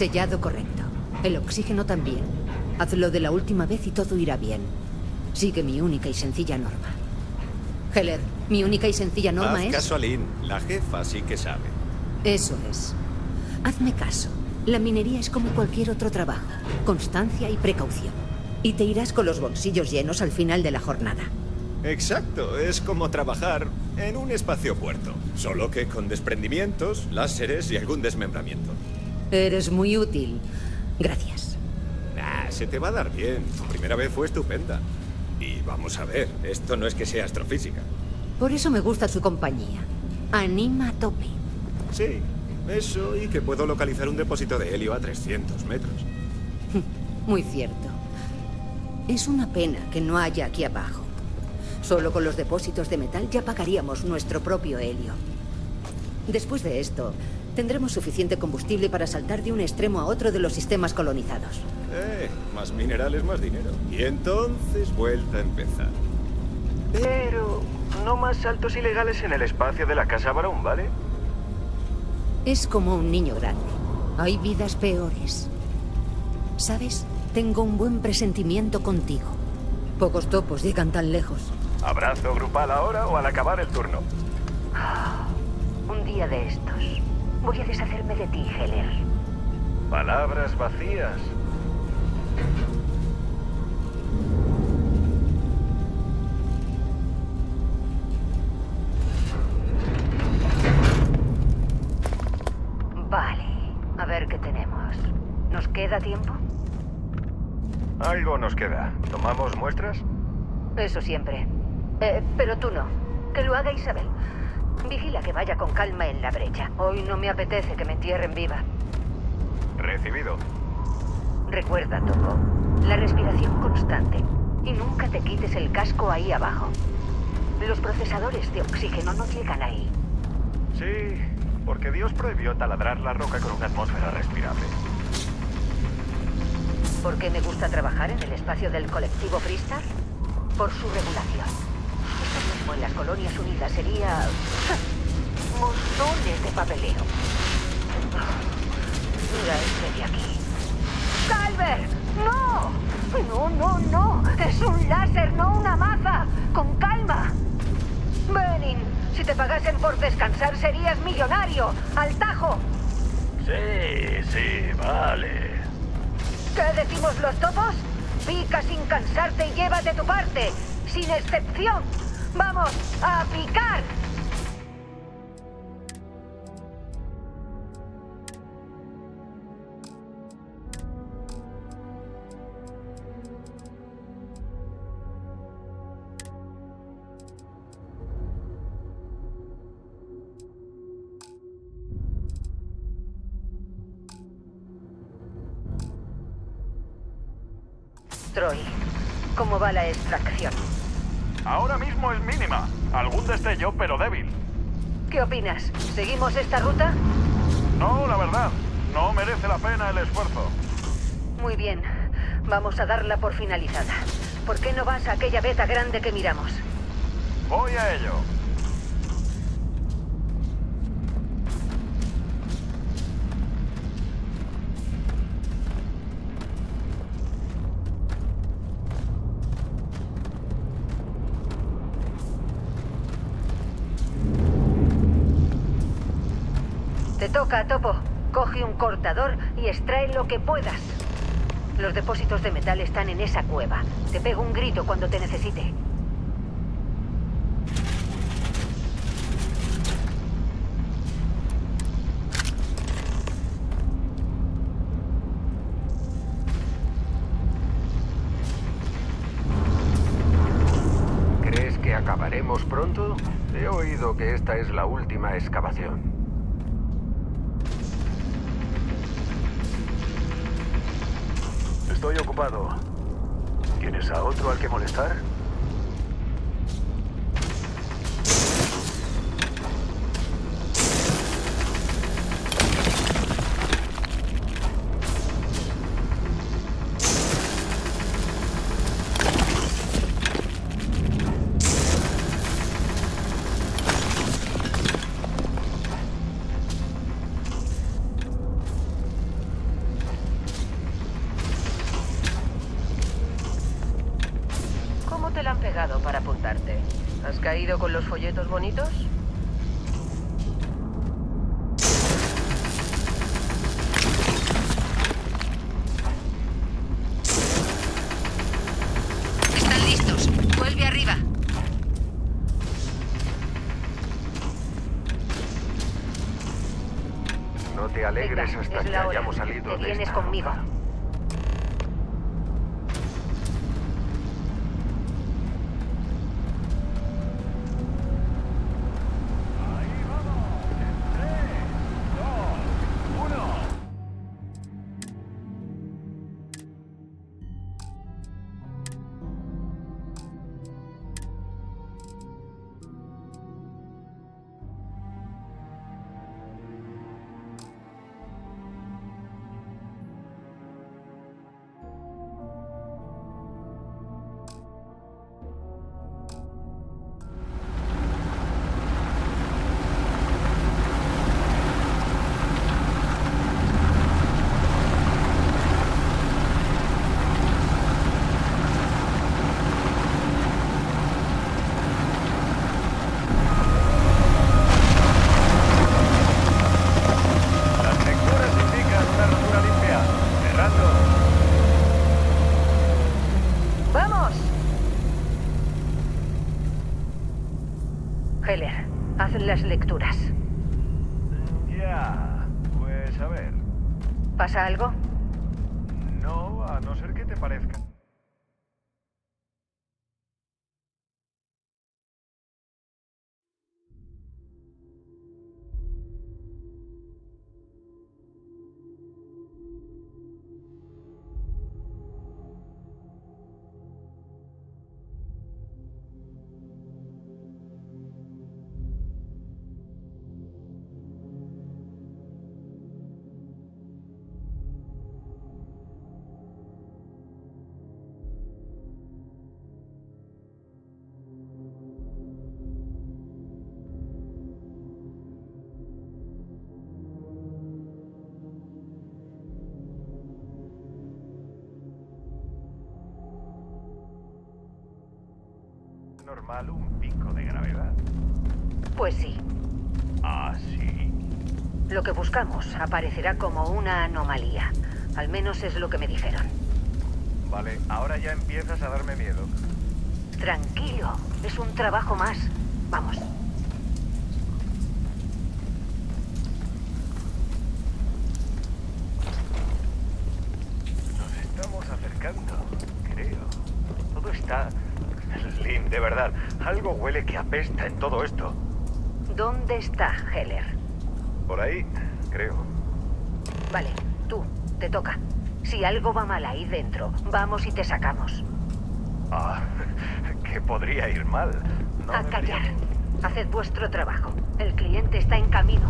Sellado correcto. El oxígeno también. Hazlo de la última vez y todo irá bien. Sigue mi única y sencilla norma. Heller, mi única y sencilla norma Haz es... caso a Lynn. La jefa sí que sabe. Eso es. Hazme caso. La minería es como cualquier otro trabajo. Constancia y precaución. Y te irás con los bolsillos llenos al final de la jornada. Exacto, es como trabajar en un espacio puerto. Solo que con desprendimientos, láseres y algún desmembramiento. Eres muy útil. Gracias. Ah, se te va a dar bien. Tu primera vez fue estupenda. Y vamos a ver, esto no es que sea astrofísica. Por eso me gusta tu compañía. Anima a tope. Sí, eso y que puedo localizar un depósito de helio a 300 metros. Muy cierto. Es una pena que no haya aquí abajo. Solo con los depósitos de metal ya pagaríamos nuestro propio helio. Después de esto, tendremos suficiente combustible para saltar de un extremo a otro de los sistemas colonizados. Eh, más minerales, más dinero. Y entonces vuelta a empezar. Pero no más saltos ilegales en el espacio de la Casa Barón, ¿vale? Es como un niño grande. Hay vidas peores. ¿Sabes? Tengo un buen presentimiento contigo. Pocos topos llegan tan lejos. ¿Abrazo grupal ahora o al acabar el turno? Un día de estos. Voy a deshacerme de ti, Heller. Palabras vacías. Vale. A ver qué tenemos. ¿Nos queda tiempo? Algo nos queda. ¿Tomamos muestras? Eso siempre. Eh, pero tú no. Que lo haga Isabel. Vigila que vaya con calma en la brecha. Hoy no me apetece que me entierren viva. Recibido. Recuerda, Topo. La respiración constante. Y nunca te quites el casco ahí abajo. Los procesadores de oxígeno no llegan ahí. Sí, porque Dios prohibió taladrar la roca con una atmósfera respirable. ¿Por qué me gusta trabajar en el espacio del colectivo Freestar? Por su regulación. En las colonias unidas sería... montones de papeleo. Mira este de aquí. ¡Calver! ¡No! No, no, no. Es un láser, no una maza. Con calma. Benin, si te pagasen por descansar serías millonario. ¡Al tajo! Sí, sí, vale. ¿Qué decimos los topos? Pica sin cansarte y llévate tu parte, sin excepción. Vamos, a picar. Troy, ¿cómo va la extracción? Ahora mismo es mínima. Algún destello, pero débil. ¿Qué opinas? ¿Seguimos esta ruta? No, la verdad. No merece la pena el esfuerzo. Muy bien. Vamos a darla por finalizada. ¿Por qué no vas a aquella beta grande que miramos? Voy a ello. Toca, Topo. Coge un cortador y extrae lo que puedas. Los depósitos de metal están en esa cueva. Te pego un grito cuando te necesite. ¿Crees que acabaremos pronto? He oído que esta es la última excavación. Estoy ocupado. ¿Tienes a otro al que molestar? Caído con los folletos bonitos? Normal un pico de gravedad. Pues sí. Ah, sí. Lo que buscamos aparecerá como una anomalía. Al menos es lo que me dijeron. Vale, ahora ya empiezas a darme miedo. Tranquilo, es un trabajo más. Vamos. Nos estamos acercando, creo. Todo está... Slim, de verdad. Algo huele que apesta en todo esto. ¿Dónde está Heller? Por ahí, creo. Vale, tú, te toca. Si algo va mal ahí dentro, vamos y te sacamos. Ah, que podría ir mal. No A callar. Haced vuestro trabajo. El cliente está en camino.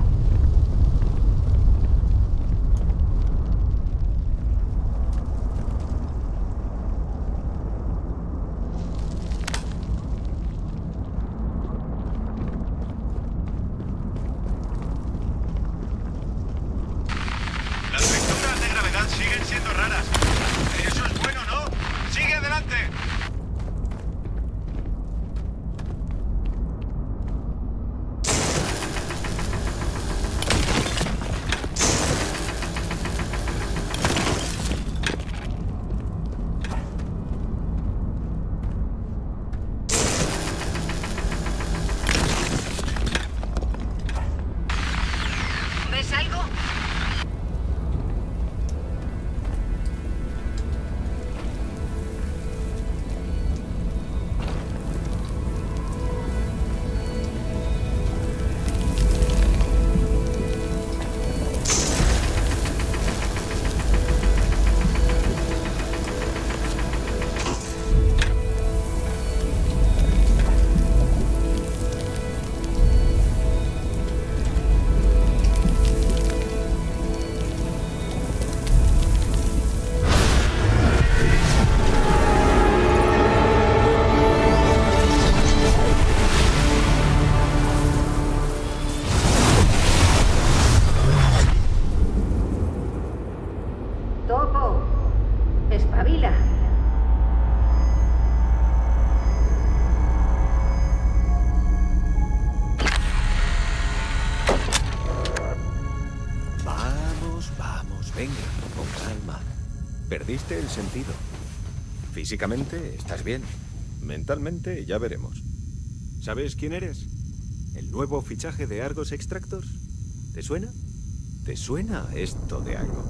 El sentido. Físicamente estás bien. Mentalmente ya veremos. ¿Sabes quién eres? ¿El nuevo fichaje de Argos Extractors? ¿Te suena? ¿Te suena esto de algo?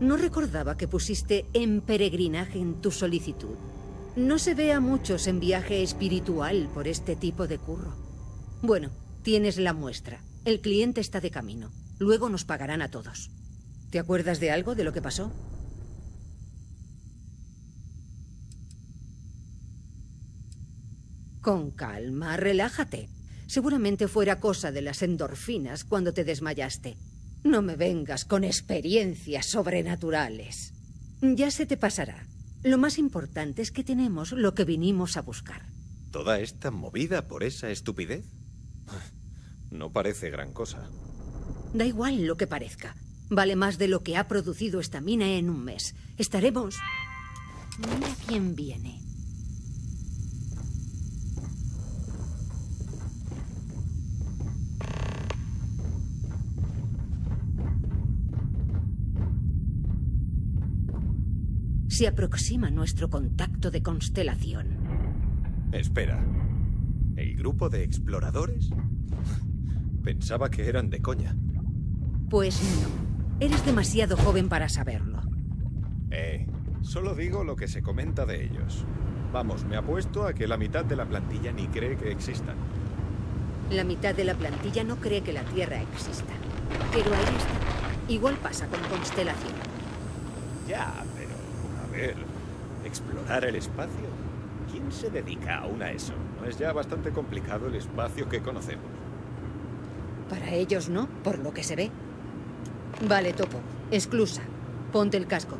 No recordaba que pusiste en peregrinaje en tu solicitud. No se ve a muchos en viaje espiritual por este tipo de curro. Bueno, tienes la muestra. El cliente está de camino. Luego nos pagarán a todos. ¿Te acuerdas de algo de lo que pasó? Con calma, relájate. Seguramente fuera cosa de las endorfinas cuando te desmayaste. No me vengas con experiencias sobrenaturales. Ya se te pasará. Lo más importante es que tenemos lo que vinimos a buscar. ¿Toda esta movida por esa estupidez? No parece gran cosa. Da igual lo que parezca. Vale más de lo que ha producido esta mina en un mes. Estaremos... Mira quién viene. Se aproxima nuestro contacto de constelación. Espera. ¿El grupo de exploradores? Pensaba que eran de coña. Pues no. Eres demasiado joven para saberlo. Eh, solo digo lo que se comenta de ellos. Vamos, me apuesto a que la mitad de la plantilla ni cree que existan. La mitad de la plantilla no cree que la Tierra exista. Pero ahí está. Igual pasa con Constelación. Ya, ¿Explorar el espacio? ¿Quién se dedica aún a eso? ¿No es ya bastante complicado el espacio que conocemos? Para ellos no, por lo que se ve. Vale, Topo. Exclusa. Ponte el casco.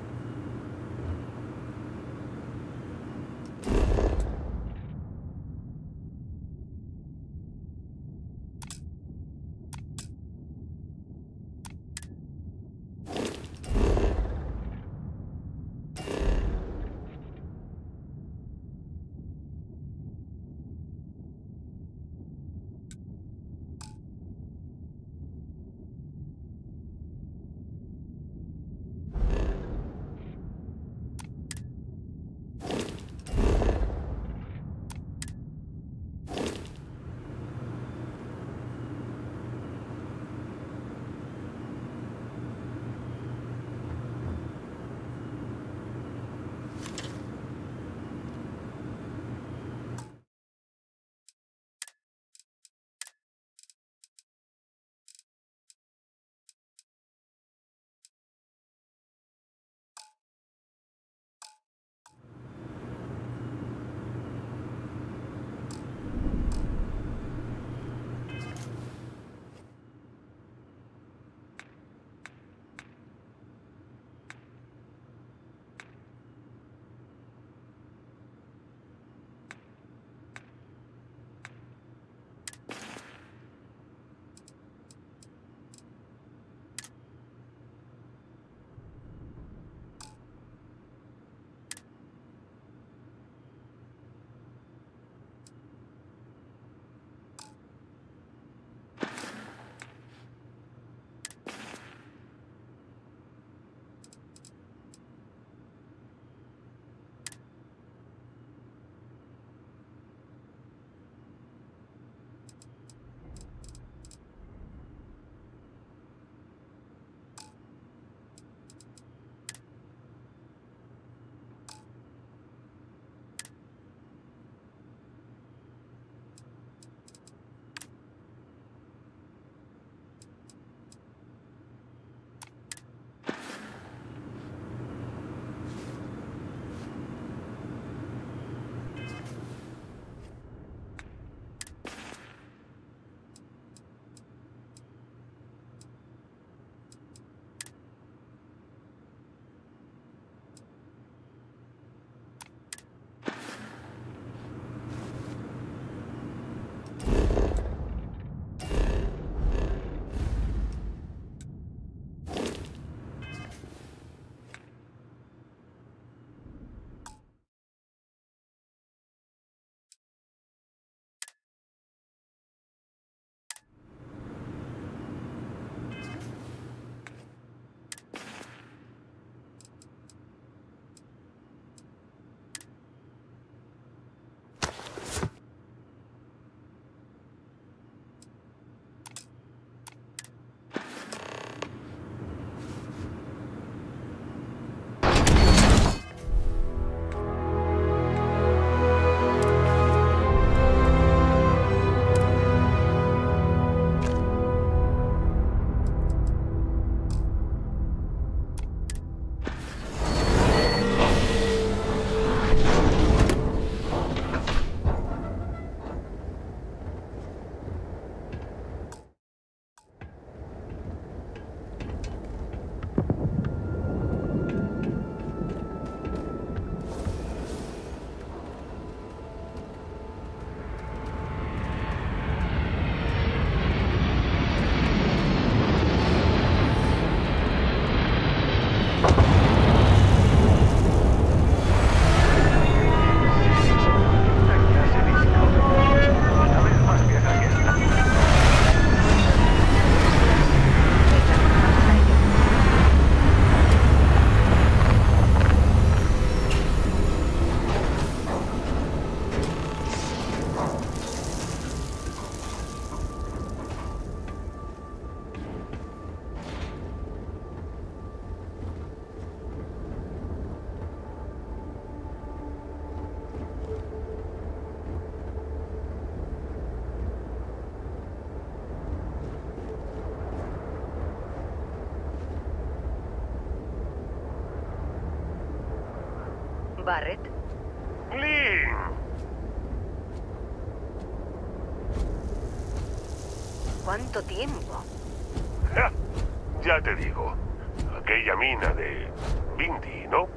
Mina de Bindi, ¿no?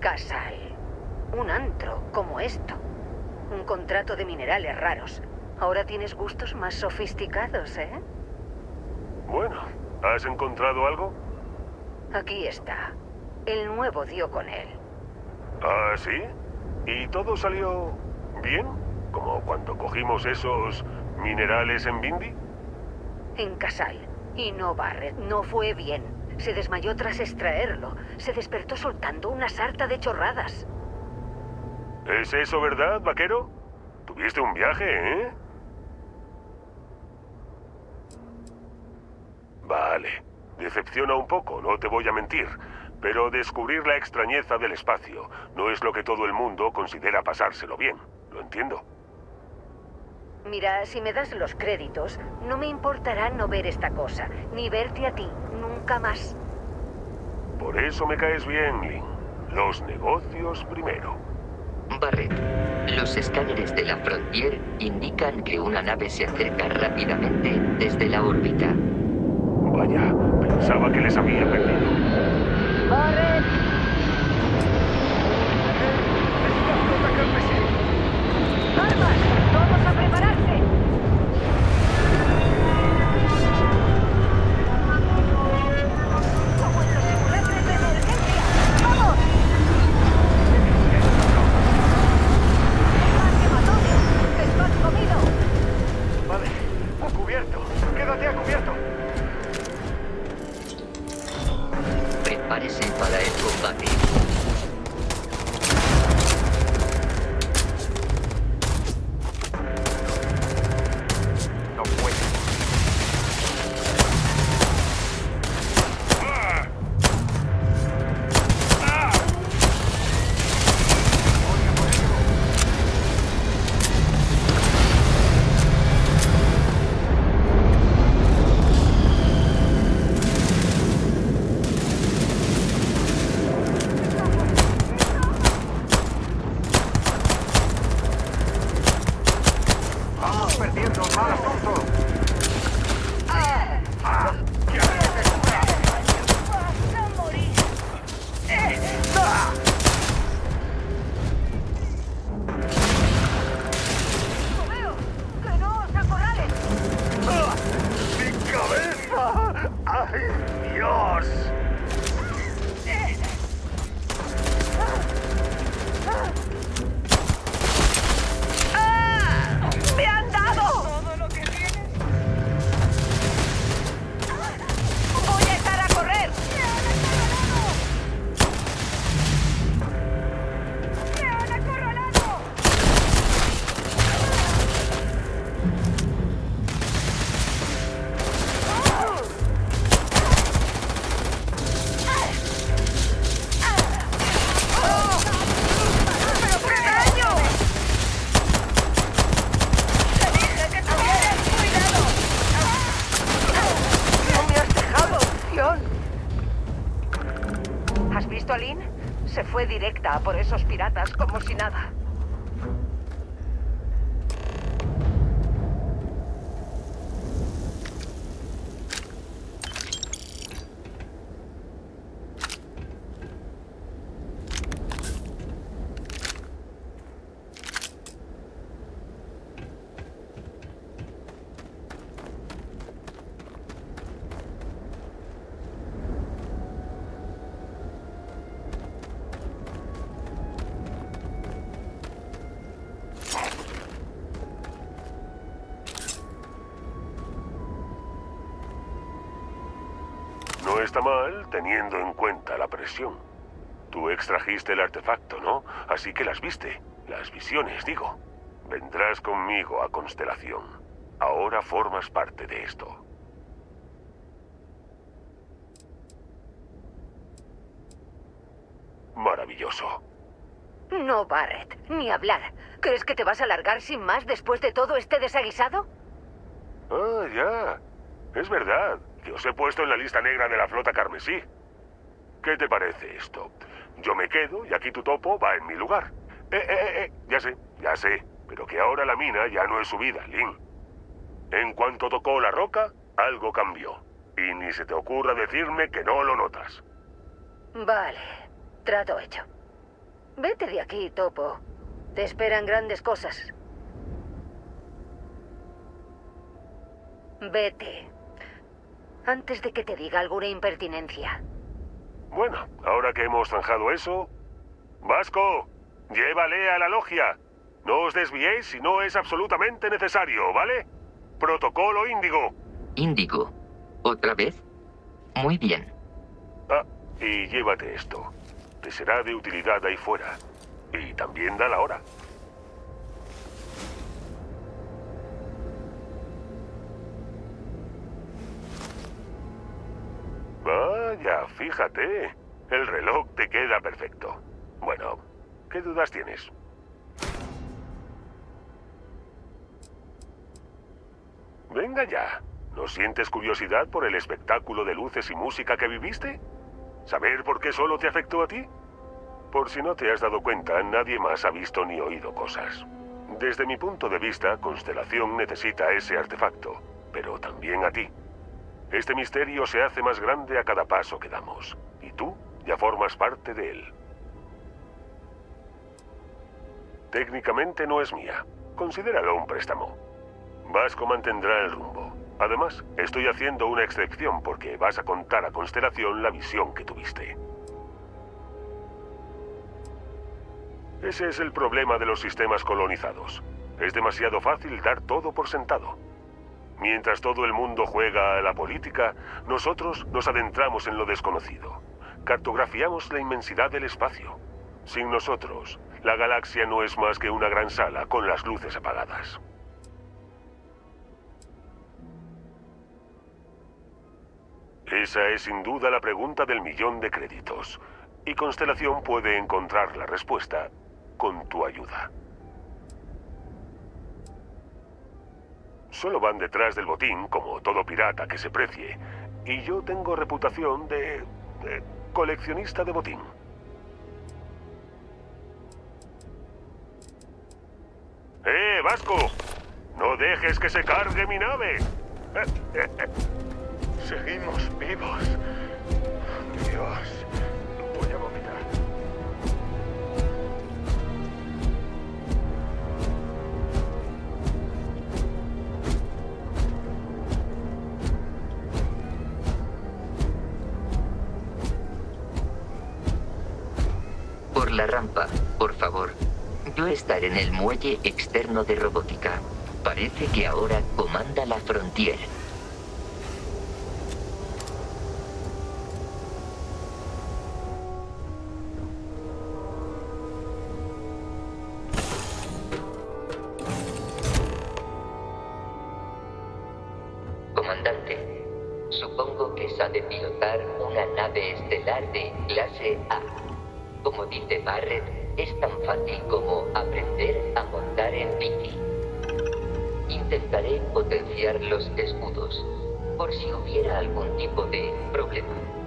Casal. Un antro como esto. Un contrato de minerales raros. Ahora tienes gustos más sofisticados, ¿eh? Bueno, ¿has encontrado algo? Aquí está. El nuevo dio con él. ¿Ah, sí? ¿Y todo salió bien? Como cuando cogimos esos minerales en Bindi. En Casal. Y no Barrett. No fue bien. Se desmayó tras extraerlo. Se despertó soltando una sarta de chorradas. ¿Es eso verdad, vaquero? Tuviste un viaje, ¿eh? Vale. Decepciona un poco, no te voy a mentir. Pero descubrir la extrañeza del espacio no es lo que todo el mundo considera pasárselo bien. Lo entiendo. Mira, si me das los créditos, no me importará no ver esta cosa, ni verte a ti, nunca más. Por eso me caes bien, Lin. Los negocios primero. Barrett, los escáneres de la Frontier indican que una nave se acerca rápidamente desde la órbita. Vaya, pensaba que les había perdido. ¡Barrett! ¡Armas! ¡Todos a prepararse! Tú extrajiste el artefacto, ¿no? Así que las viste. Las visiones, digo. Vendrás conmigo a Constelación. Ahora formas parte de esto. Maravilloso. No, Barrett, ni hablar. ¿Crees que te vas a largar sin más después de todo este desaguisado? Ah, ya. Es verdad que os he puesto en la lista negra de la flota carmesí. ¿Qué te parece esto? Yo me quedo y aquí tu topo va en mi lugar. Eh, eh, eh, eh, ya sé, ya sé. Pero que ahora la mina ya no es su vida, Lin. En cuanto tocó la roca, algo cambió. Y ni se te ocurra decirme que no lo notas. Vale, trato hecho. Vete de aquí, Topo. Te esperan grandes cosas. Vete. Antes de que te diga alguna impertinencia. Bueno, ahora que hemos zanjado eso... Vasco, llévale a la logia. No os desviéis si no es absolutamente necesario, ¿vale? Protocolo Índigo. Índigo. ¿Otra vez? Muy bien. Ah, y llévate esto. Te será de utilidad ahí fuera. Y también da la hora. Vaya, fíjate. El reloj te queda perfecto. Bueno, ¿qué dudas tienes? Venga ya. ¿No sientes curiosidad por el espectáculo de luces y música que viviste? ¿Saber por qué solo te afectó a ti? Por si no te has dado cuenta, nadie más ha visto ni oído cosas. Desde mi punto de vista, Constelación necesita ese artefacto, pero también a ti. Este misterio se hace más grande a cada paso que damos, y tú ya formas parte de él. Técnicamente no es mía. Considéralo un préstamo. Vasco mantendrá el rumbo. Además, estoy haciendo una excepción porque vas a contar a Constelación la visión que tuviste. Ese es el problema de los sistemas colonizados. Es demasiado fácil dar todo por sentado. Mientras todo el mundo juega a la política, nosotros nos adentramos en lo desconocido. Cartografiamos la inmensidad del espacio. Sin nosotros, la galaxia no es más que una gran sala con las luces apagadas. Esa es sin duda la pregunta del millón de créditos. Y Constelación puede encontrar la respuesta con tu ayuda. Solo van detrás del botín, como todo pirata que se precie. Y yo tengo reputación de, de coleccionista de botín. ¡Eh, Vasco! ¡No dejes que se cargue mi nave! Seguimos vivos. Dios, la rampa, por favor. Yo estaré en el muelle externo de robótica. Parece que ahora comanda la Frontier. Los escudos, por si hubiera algún tipo de problema.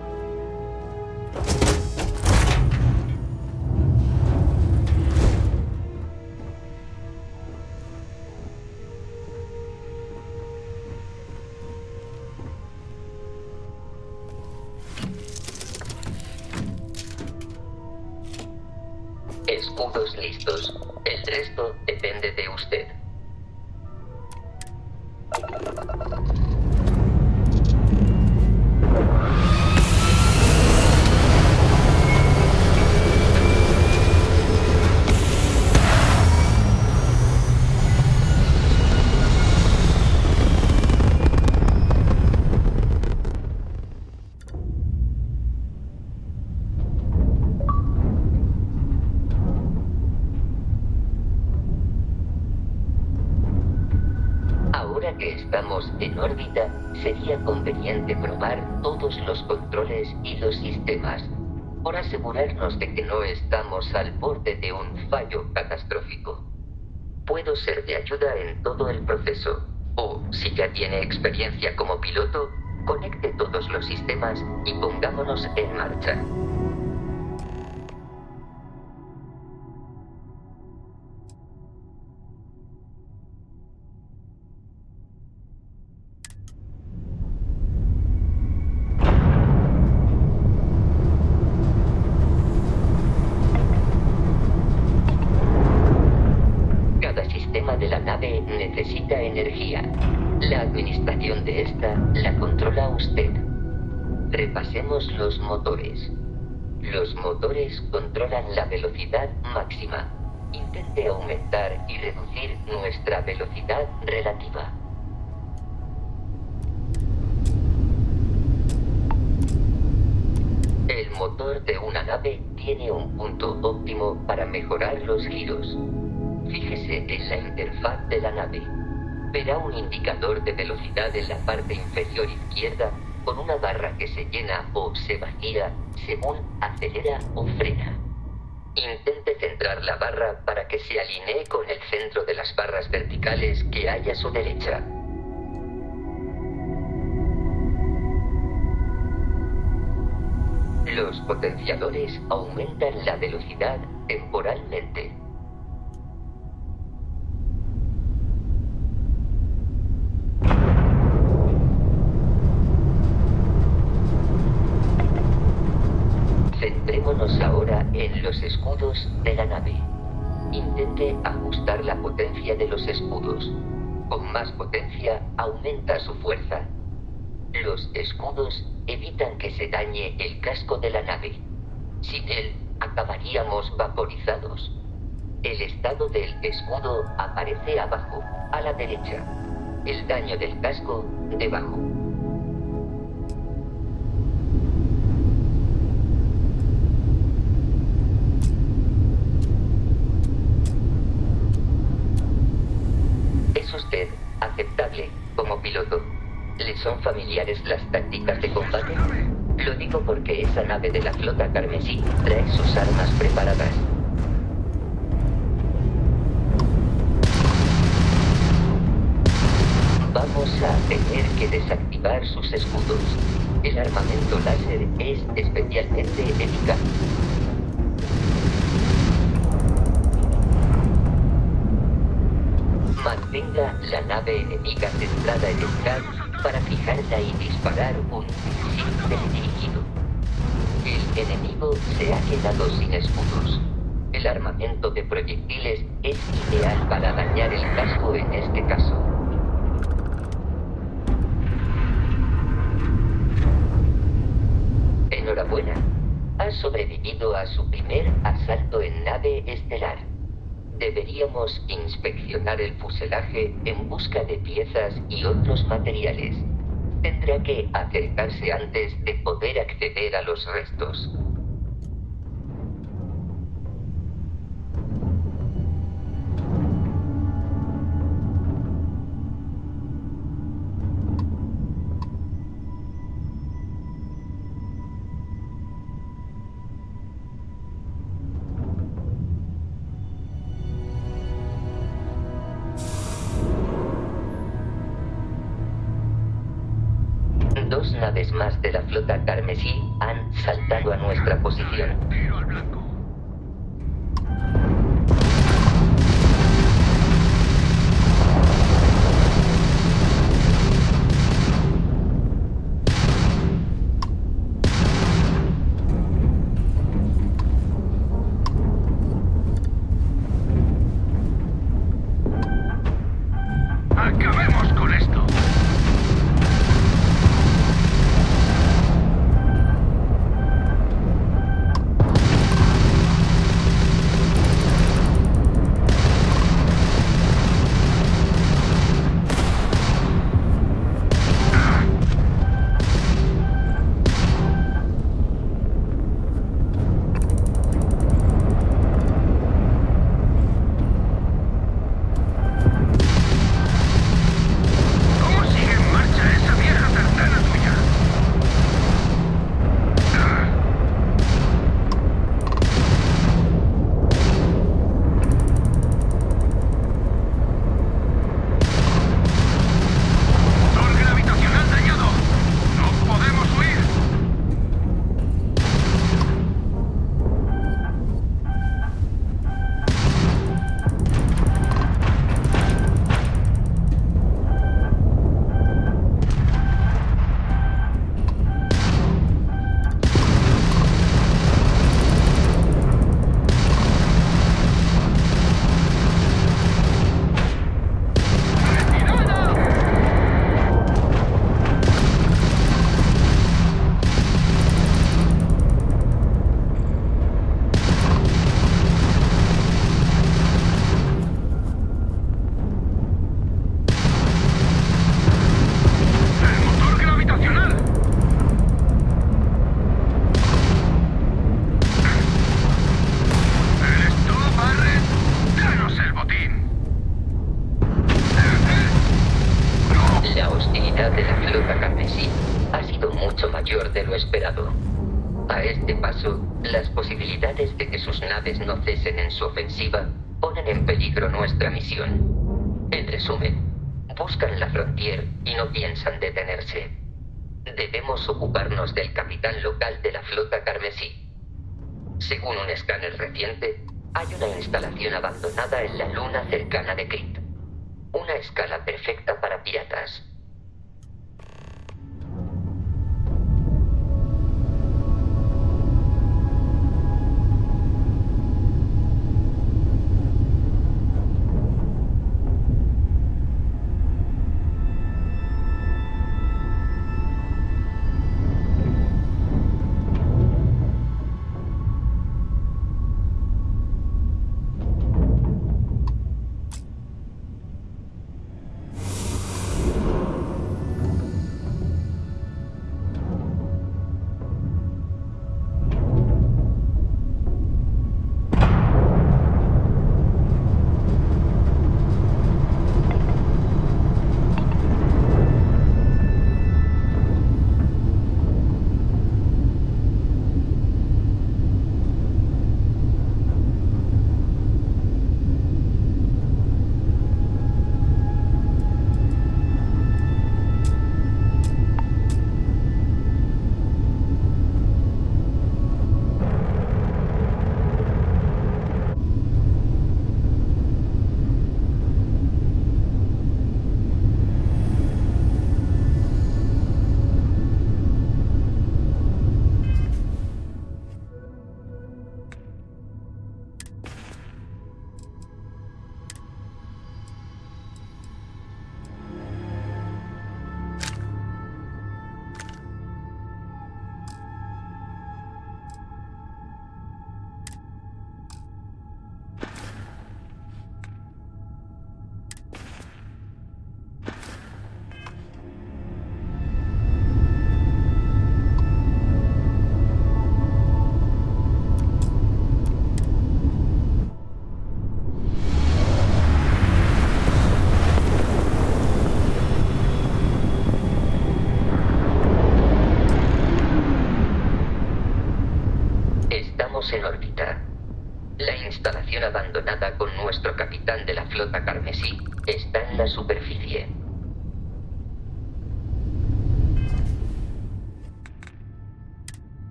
No estamos al borde de un fallo catastrófico. Puedo ser de ayuda en todo el proceso, o si ya tiene experiencia como piloto, conecte todos los sistemas y pongámonos en marcha. Indicador de velocidad en la parte inferior izquierda con una barra que se llena o se vacía según acelera o frena. Intente centrar la barra para que se alinee con el centro de las barras verticales que hay a su derecha. Los potenciadores aumentan la velocidad temporalmente. Centrémonos ahora en los escudos de la nave. Intente ajustar la potencia de los escudos. Con más potencia aumenta su fuerza. Los escudos evitan que se dañe el casco de la nave. Sin él, acabaríamos vaporizados. El estado del escudo aparece abajo, a la derecha. El daño del casco, debajo. Es usted aceptable como piloto. ¿Le son familiares las tácticas de combate? Lo digo porque esa nave de la flota carmesí trae sus armas preparadas. Vamos a tener que desactivar sus escudos. El armamento láser es especialmente eficaz. Mantenga la nave enemiga centrada en el CAD para fijarla y disparar un misil teledirigido. El enemigo se ha quedado sin escudos. El armamento de proyectiles es ideal para dañar el casco en este caso. Enhorabuena. Ha sobrevivido a su primer asalto en nave estelar. Deberíamos inspeccionar el fuselaje en busca de piezas y otros materiales. Tendrá que acercarse antes de poder acceder a los restos.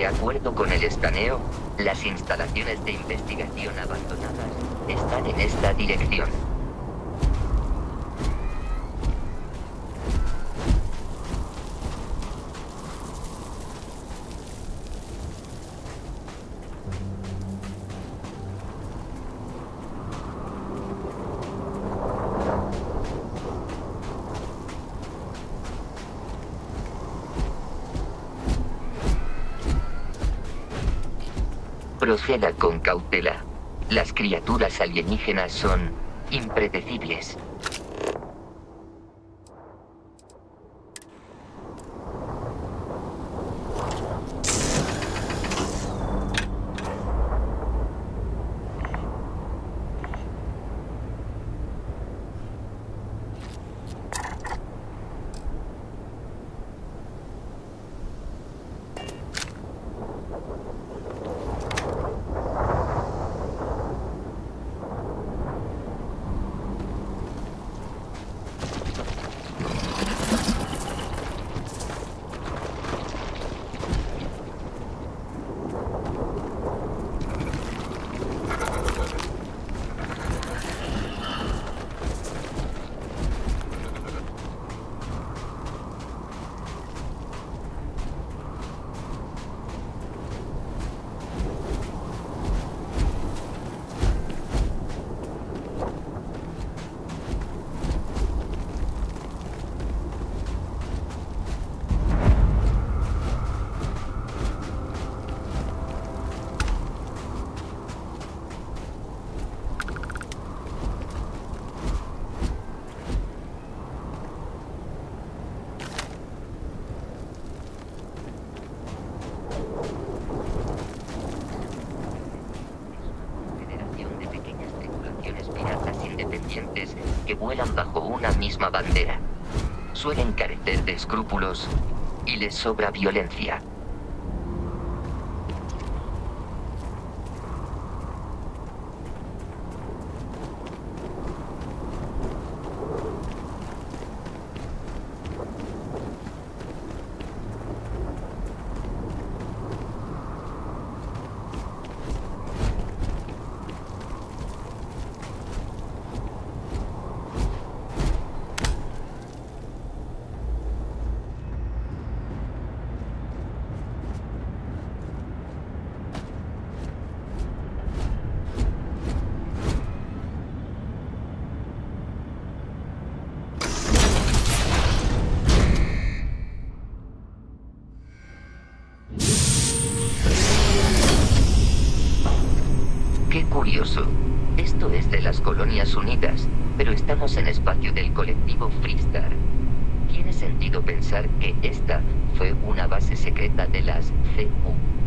De acuerdo con el estaneo, las instalaciones de investigación abandonadas están en esta dirección. Proceda con cautela. Las criaturas alienígenas son impredecibles. Sobra violencia. Qué curioso. Esto es de las Colonias Unidas, pero estamos en espacio del colectivo Freestar. Tiene sentido pensar que esta fue una base secreta de las CU.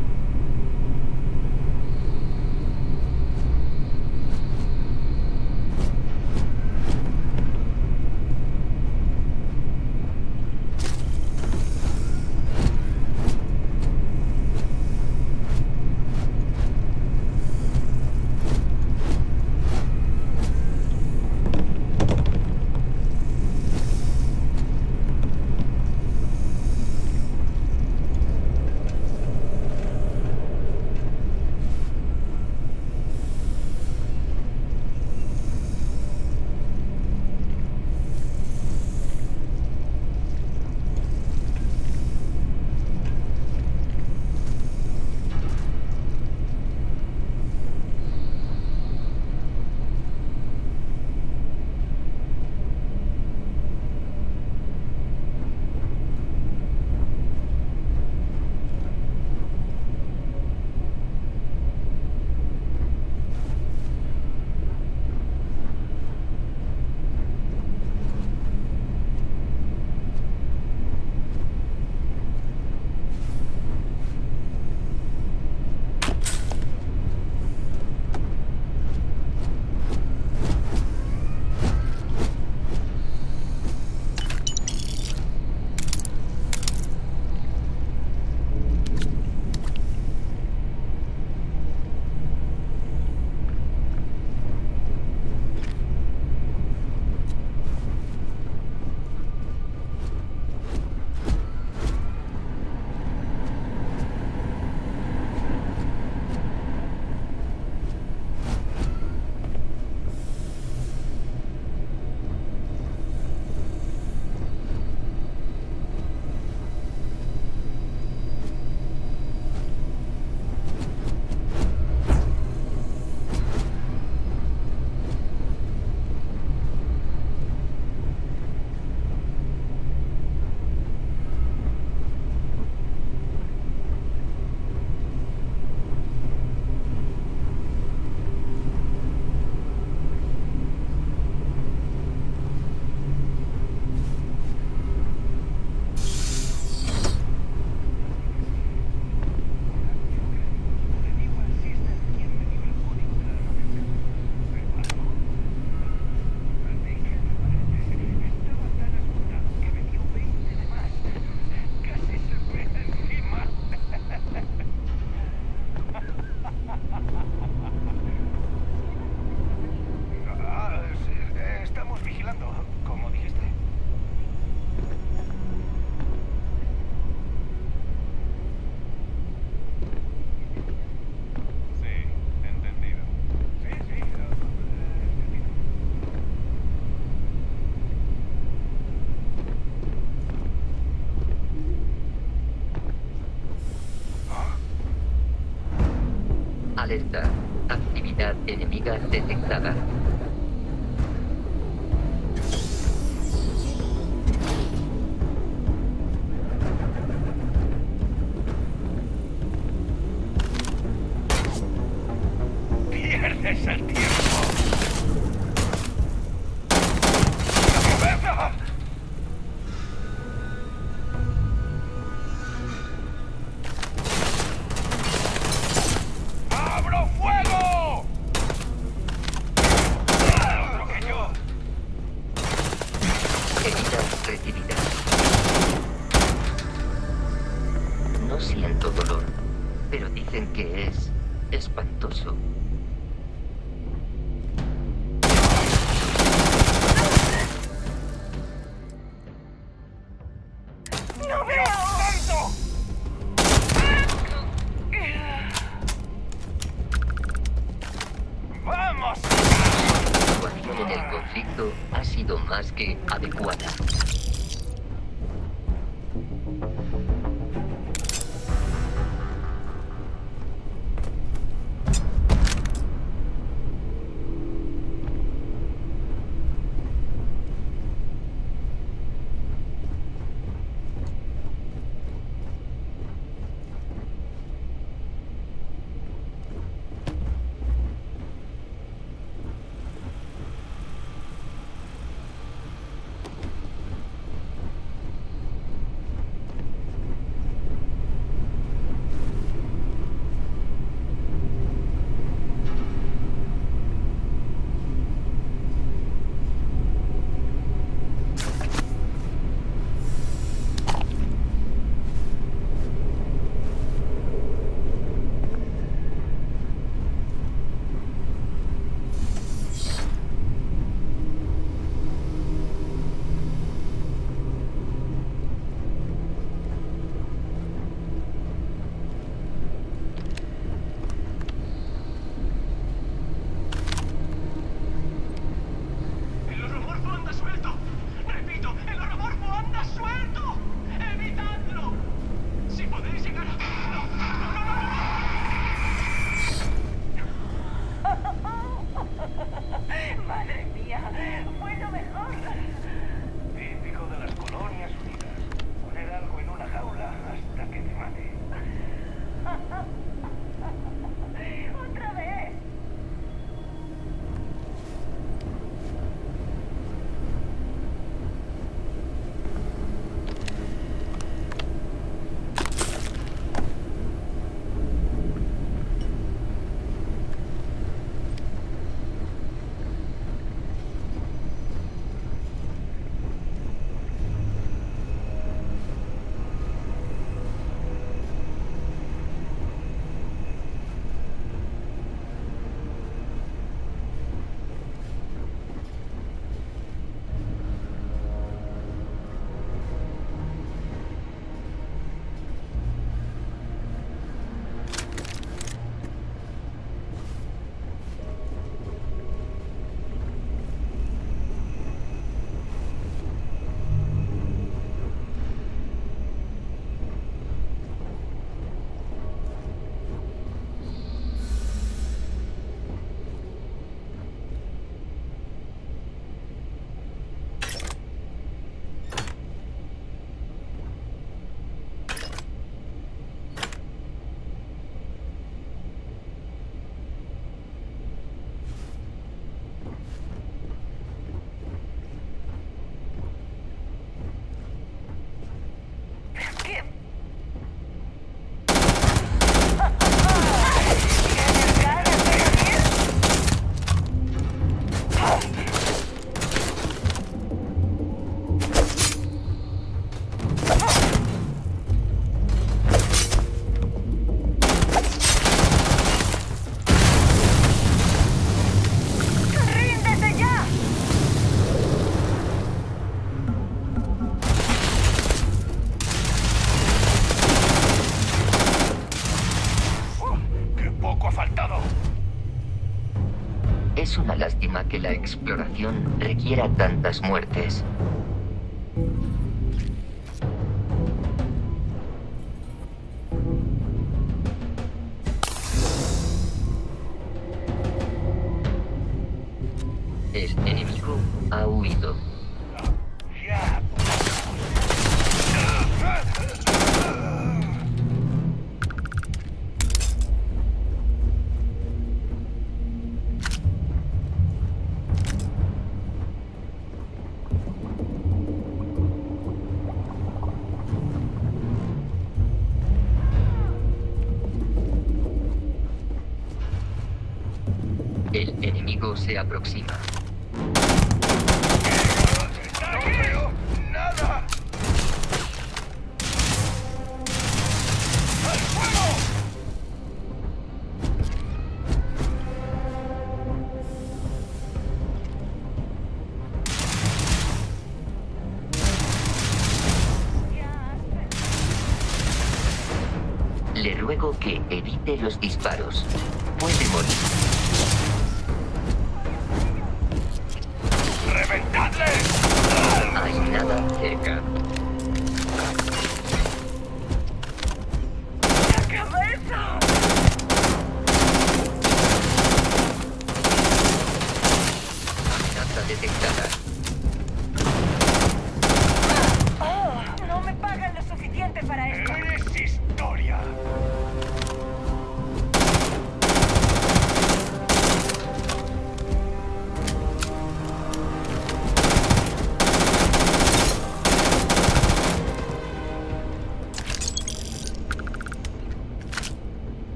Enemiga detectada. Exploración requiera tantas muertes.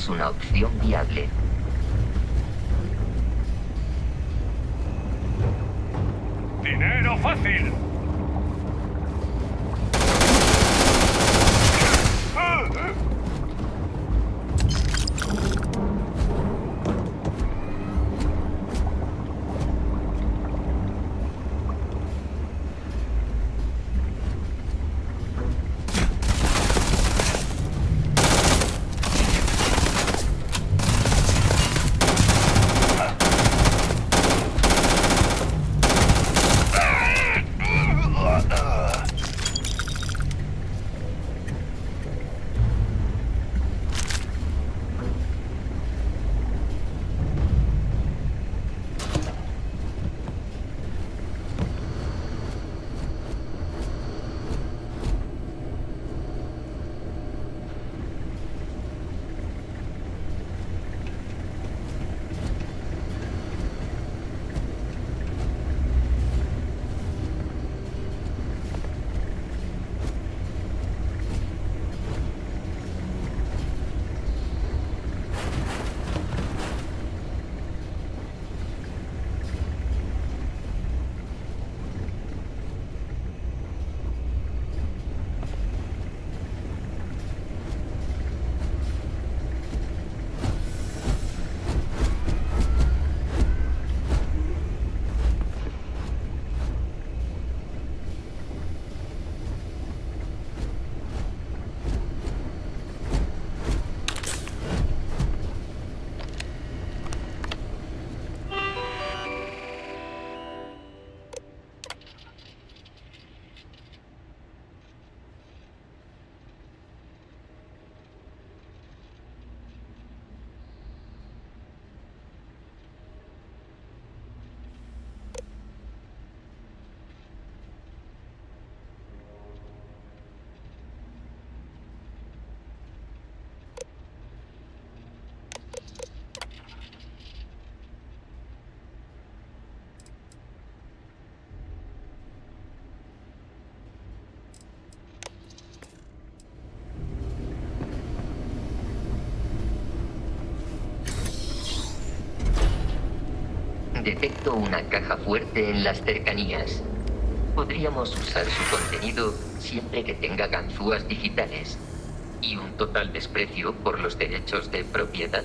Es una opción viable. Detecto una caja fuerte en las cercanías. Podríamos usar su contenido siempre que tenga ganzúas digitales. Y un total desprecio por los derechos de propiedad.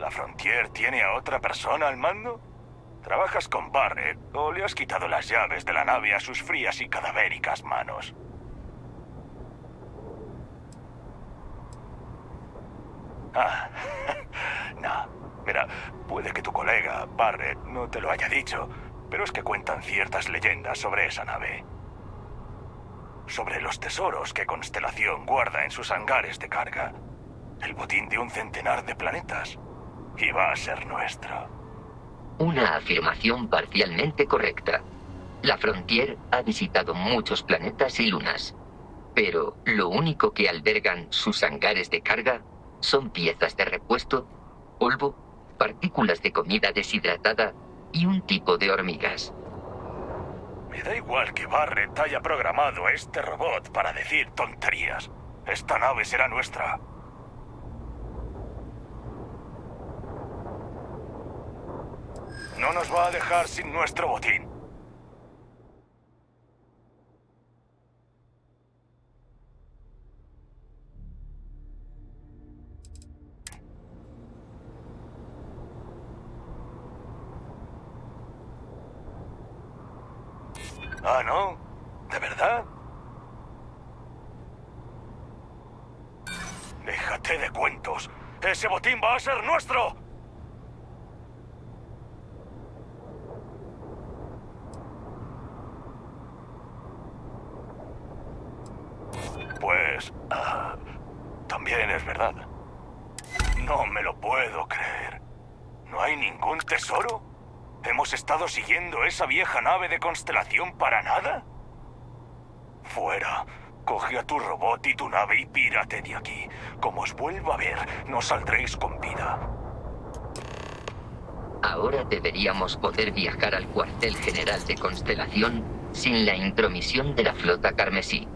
¿La Frontier tiene a otra persona al mando? ¿Trabajas con Barrett o le has quitado las llaves de la nave a sus frías y cadavéricas manos? Ah, no. Mira, puede que tu colega, Barrett, no te lo haya dicho, pero es que cuentan ciertas leyendas sobre esa nave. Sobre los tesoros que Constelación guarda en sus hangares de carga. El botín de un centenar de planetas. Y va a ser nuestro. Una afirmación parcialmente correcta. La Frontier ha visitado muchos planetas y lunas. Pero lo único que albergan sus hangares de carga son piezas de repuesto, polvo, partículas de comida deshidratada y un tipo de hormigas. Me da igual que Barrett haya programado a este robot para decir tonterías. Esta nave será nuestra. No nos va a dejar sin nuestro botín. Ah, ¿no? ¿De verdad? Déjate de cuentos. Ese botín va a ser nuestro. Pues... ah, también es verdad. No me lo puedo creer. ¿No hay ningún tesoro? ¿Hemos estado siguiendo esa vieja nave de constelación para nada? Fuera. Coge a tu robot y tu nave y pírate de aquí. Como os vuelva a ver, no saldréis con vida. Ahora deberíamos poder viajar al cuartel general de Constelación sin la intromisión de la flota carmesí.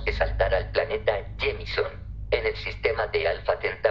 Que saltar al planeta Jemison, en el sistema de Alpha Centauri,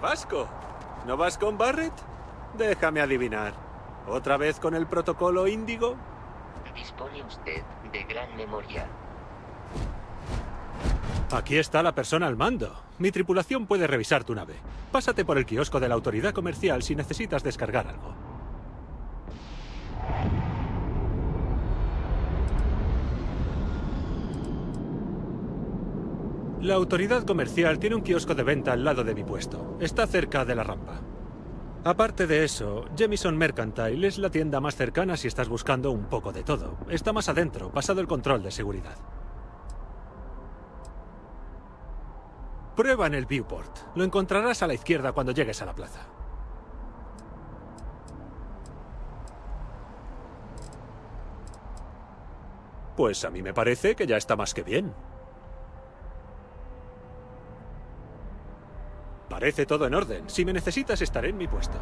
Vasco. ¿No vas con Barrett? Déjame adivinar. ¿Otra vez con el protocolo índigo? Dispone usted de gran memoria. Aquí está la persona al mando. Mi tripulación puede revisar tu nave. Pásate por el kiosco de la autoridad comercial si necesitas descargar algo. La autoridad comercial tiene un kiosco de venta al lado de mi puesto. Está cerca de la rampa. Aparte de eso, Jemison Mercantile es la tienda más cercana si estás buscando un poco de todo. Está más adentro, pasado el control de seguridad. Prueba en el viewport. Lo encontrarás a la izquierda cuando llegues a la plaza. Pues a mí me parece que ya está más que bien. Parece todo en orden. Si me necesitas, estaré en mi puesto.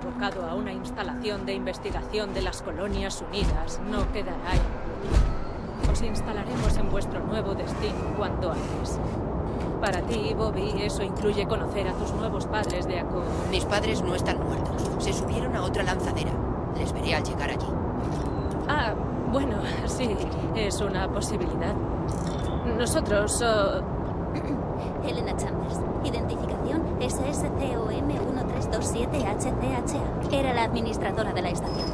Provocado a una instalación de investigación de las Colonias Unidas no quedará impune. Os instalaremos en vuestro nuevo destino cuanto antes. Para ti, Bobby, eso incluye conocer a tus nuevos padres de Acor. Mis padres no están muertos. Se subieron a otra lanzadera. Les veré al llegar allí. Ah, bueno, sí, es una posibilidad. Nosotros... oh, Helena Chambers. Identificación SSCOM1327HCHA. Era la administradora de la estación.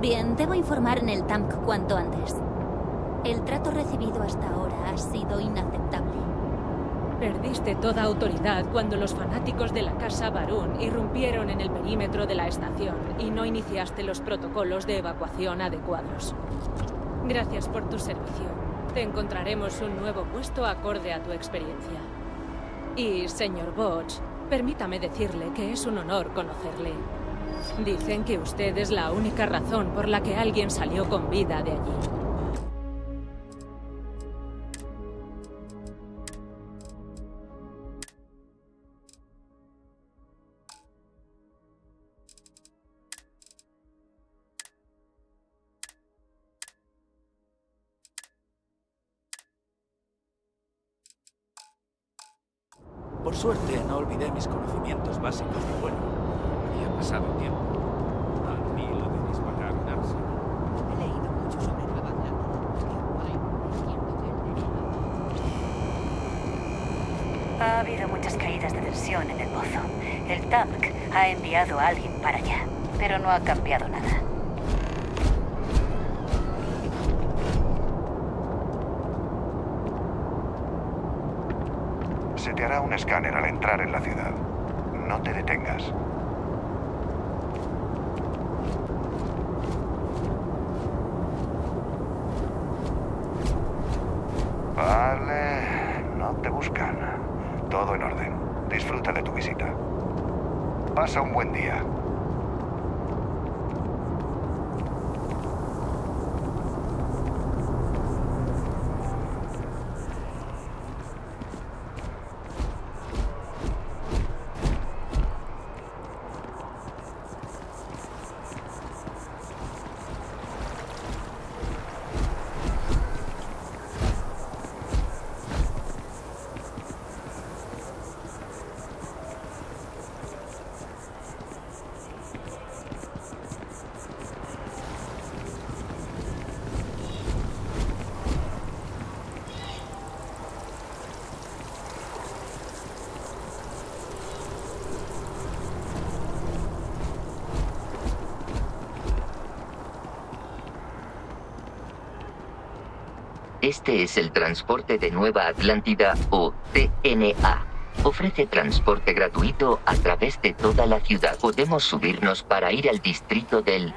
Bien, debo informar en el TAMC cuanto antes. El trato recibido hasta ahora ha sido inaceptable. Perdiste toda autoridad cuando los fanáticos de la Casa Barún irrumpieron en el perímetro de la estación y no iniciaste los protocolos de evacuación adecuados. Gracias por tu servicio. Te encontraremos un nuevo puesto acorde a tu experiencia. Y, señor Botch, permítame decirle que es un honor conocerle. Dicen que usted es la única razón por la que alguien salió con vida de allí. Este es el transporte de Nueva Atlántida o TNA. Ofrece transporte gratuito a través de toda la ciudad. Podemos subirnos para ir al distrito del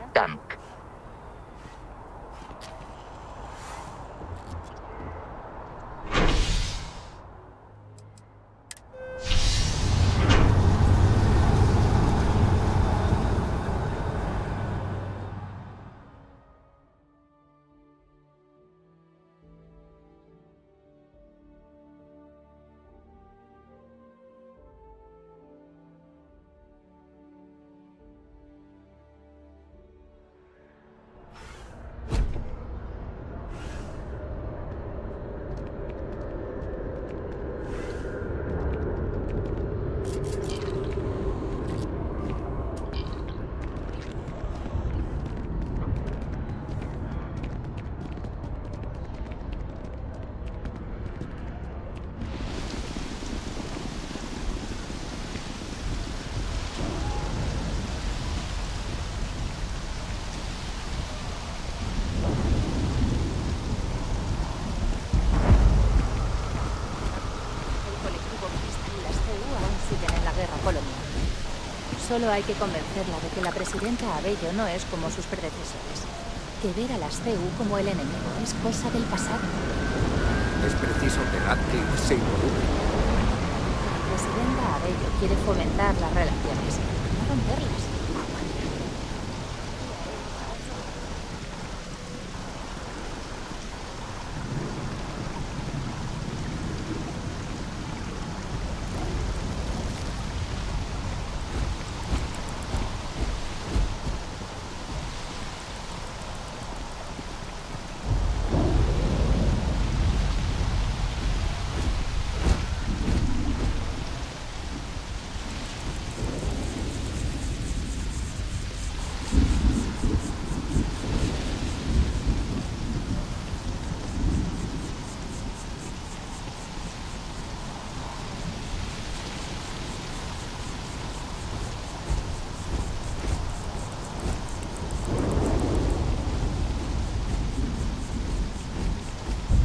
Solo hay que convencerla de que la presidenta Abello no es como sus predecesores. Que ver a las CU como el enemigo es cosa del pasado. Es preciso que Gatke se involucre. La presidenta Abello quiere fomentar las relaciones, no romperlas.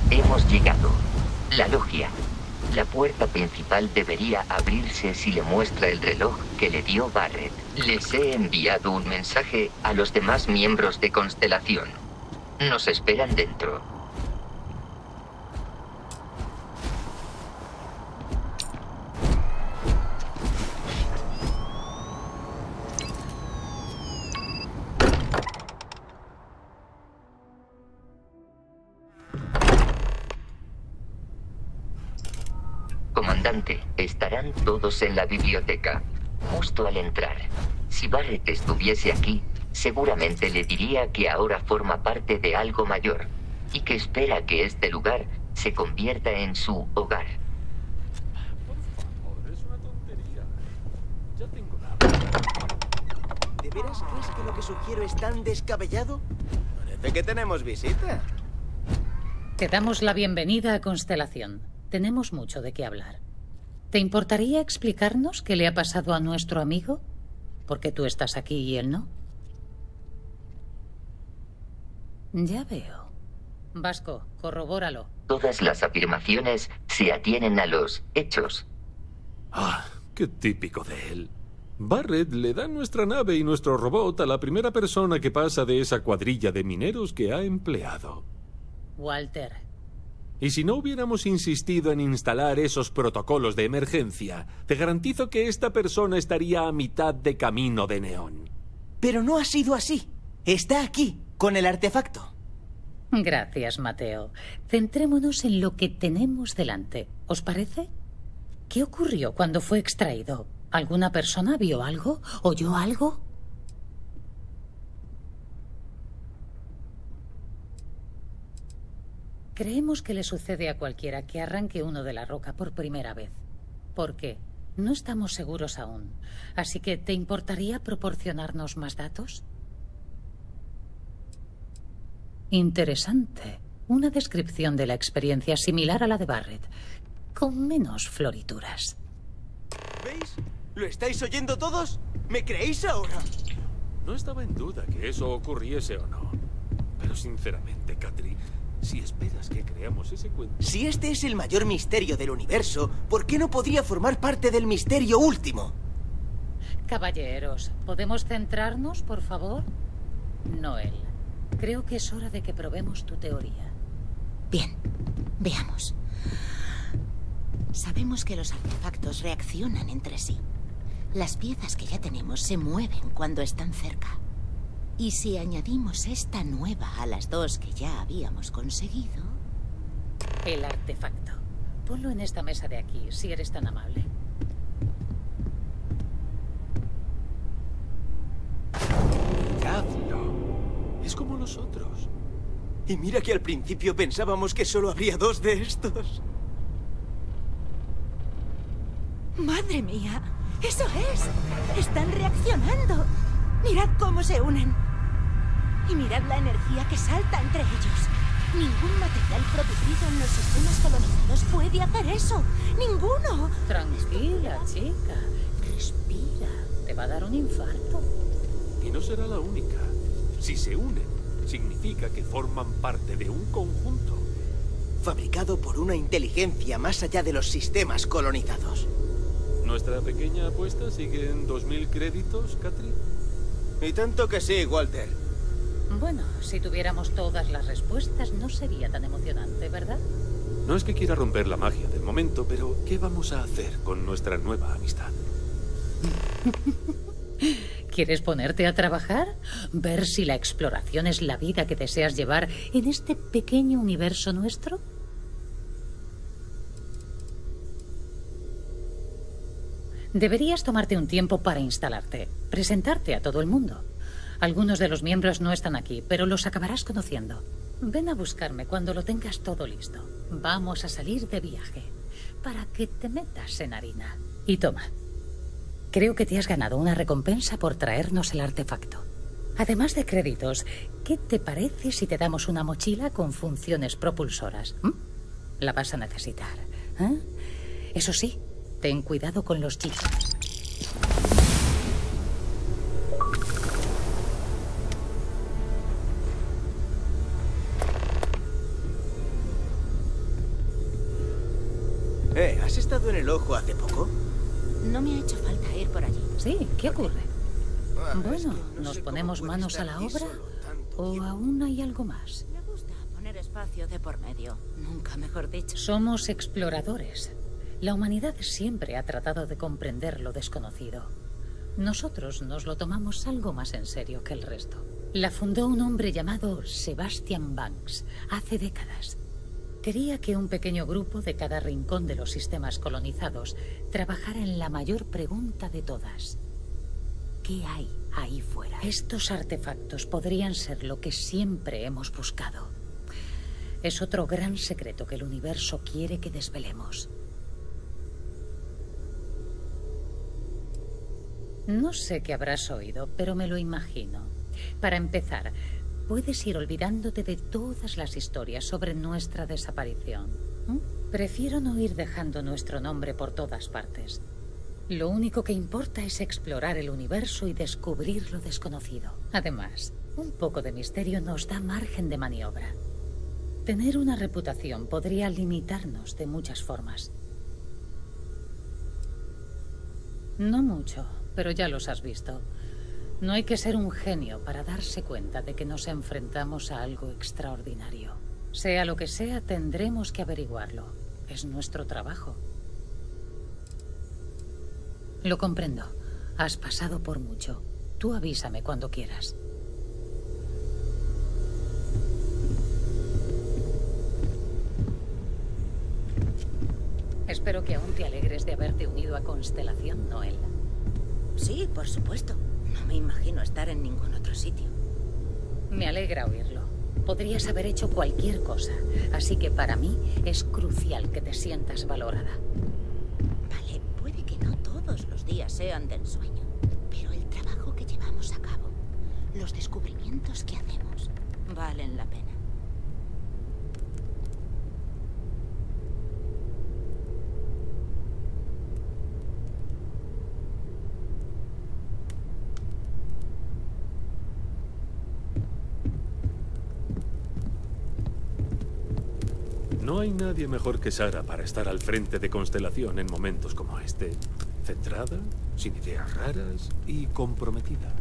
Hemos llegado. La logia. La puerta debería abrirse si le muestra el reloj que le dio Barrett. Les he enviado un mensaje a los demás miembros de Constelación. Nos esperan dentro. En la biblioteca, justo al entrar. Si Barrett estuviese aquí, seguramente le diría que ahora forma parte de algo mayor y que espera que este lugar se convierta en su hogar. ¿De veras crees que lo que sugiero es tan descabellado? Parece que tenemos visita. Te damos la bienvenida a Constelación. Tenemos mucho de qué hablar. ¿Te importaría explicarnos qué le ha pasado a nuestro amigo? Porque tú estás aquí y él no. Ya veo. Vasco, corrobóralo. Todas las afirmaciones se atienen a los hechos. Ah, qué típico de él. Barrett le da nuestra nave y nuestro robot a la primera persona que pasa de esa cuadrilla de mineros que ha empleado. Walter, Y si no hubiéramos insistido en instalar esos protocolos de emergencia, te garantizo que esta persona estaría a mitad de camino de Neón. Pero no ha sido así. Está aquí, con el artefacto. Gracias, Mateo. Centrémonos en lo que tenemos delante. ¿Os parece? ¿Qué ocurrió cuando fue extraído? ¿Alguna persona vio algo? ¿Oyó algo? Creemos que le sucede a cualquiera que arranque uno de la roca por primera vez. ¿Por qué? No estamos seguros aún. Así que, ¿te importaría proporcionarnos más datos? Interesante. Una descripción de la experiencia similar a la de Barrett, con menos florituras. ¿Veis? ¿Lo estáis oyendo todos? ¿Me creéis ahora? No estaba en duda que eso ocurriese o no. Pero sinceramente, Katri, si esperas que creamos ese cuento... Si este es el mayor misterio del universo, ¿por qué no podría formar parte del misterio último? Caballeros, ¿podemos centrarnos, por favor? Noel, creo que es hora de que probemos tu teoría. Bien, veamos. Sabemos que los artefactos reaccionan entre sí. Las piezas que ya tenemos se mueven cuando están cerca. Y si añadimos esta nueva a las dos que ya habíamos conseguido... El artefacto. Ponlo en esta mesa de aquí, si eres tan amable. Miradlo. Es como los otros. Y mira que al principio pensábamos que solo habría dos de estos. ¡Madre mía! ¡Eso es! ¡Están reaccionando! Mirad cómo se unen. Y mirad la energía que salta entre ellos. Ningún material producido en los sistemas colonizados puede hacer eso. ¡Ninguno! Tranquila, chica. Respira. Te va a dar un infarto. Y no será la única. Si se unen, significa que forman parte de un conjunto. Fabricado por una inteligencia más allá de los sistemas colonizados. ¿Nuestra pequeña apuesta sigue en 2.000 créditos, Katri? Y tanto que sí, Walter. Bueno, si tuviéramos todas las respuestas no sería tan emocionante, ¿verdad? No es que quiera romper la magia del momento, pero ¿qué vamos a hacer con nuestra nueva amistad? ¿Quieres ponerte a trabajar? ¿Ver si la exploración es la vida que deseas llevar en este pequeño universo nuestro? Deberías tomarte un tiempo para instalarte, presentarte a todo el mundo. Algunos de los miembros no están aquí, pero los acabarás conociendo. Ven a buscarme cuando lo tengas todo listo. Vamos a salir de viaje para que te metas en harina. Y toma. Creo que te has ganado una recompensa por traernos el artefacto. Además de créditos, ¿qué te parece si te damos una mochila con funciones propulsoras? ¿Mm? La vas a necesitar. ¿eh? Eso sí, ten cuidado con los chicos. Eh, ¿has estado en el ojo hace poco? No me ha hecho falta ir por allí. Sí, ¿qué ocurre? Ah, Bueno, ¿nos ponemos manos a la obra? ¿O aún hay algo más? Me gusta poner espacio de por medio. Nunca mejor dicho. Somos exploradores. La humanidad siempre ha tratado de comprender lo desconocido. Nosotros nos lo tomamos algo más en serio que el resto. La fundó un hombre llamado Sebastian Banks hace décadas. Quería que un pequeño grupo de cada rincón de los sistemas colonizados trabajara en la mayor pregunta de todas. ¿Qué hay ahí fuera? Estos artefactos podrían ser lo que siempre hemos buscado. Es otro gran secreto que el universo quiere que desvelemos. No sé qué habrás oído, pero me lo imagino. Para empezar, puedes ir olvidándote de todas las historias sobre nuestra desaparición. ¿m? Prefiero no ir dejando nuestro nombre por todas partes. Lo único que importa es explorar el universo y descubrir lo desconocido. Además, un poco de misterio nos da margen de maniobra. Tener una reputación podría limitarnos de muchas formas. No mucho, pero ya los has visto. No hay que ser un genio para darse cuenta de que nos enfrentamos a algo extraordinario. Sea lo que sea, tendremos que averiguarlo. Es nuestro trabajo. Lo comprendo. Has pasado por mucho. Tú avísame cuando quieras. Espero que aún te alegres de haberte unido a Constelación, Noel. Sí, por supuesto. No me imagino estar en ningún otro sitio. Me alegra oírlo. Podrías haber hecho cualquier cosa, así que para mí es crucial que te sientas valorada. Vale, puede que no todos los días sean de ensueño, pero el trabajo que llevamos a cabo, los descubrimientos que hacemos, valen la pena. No hay nadie mejor que Sara para estar al frente de Constelación en momentos como este. Centrada, sin ideas raras y comprometida.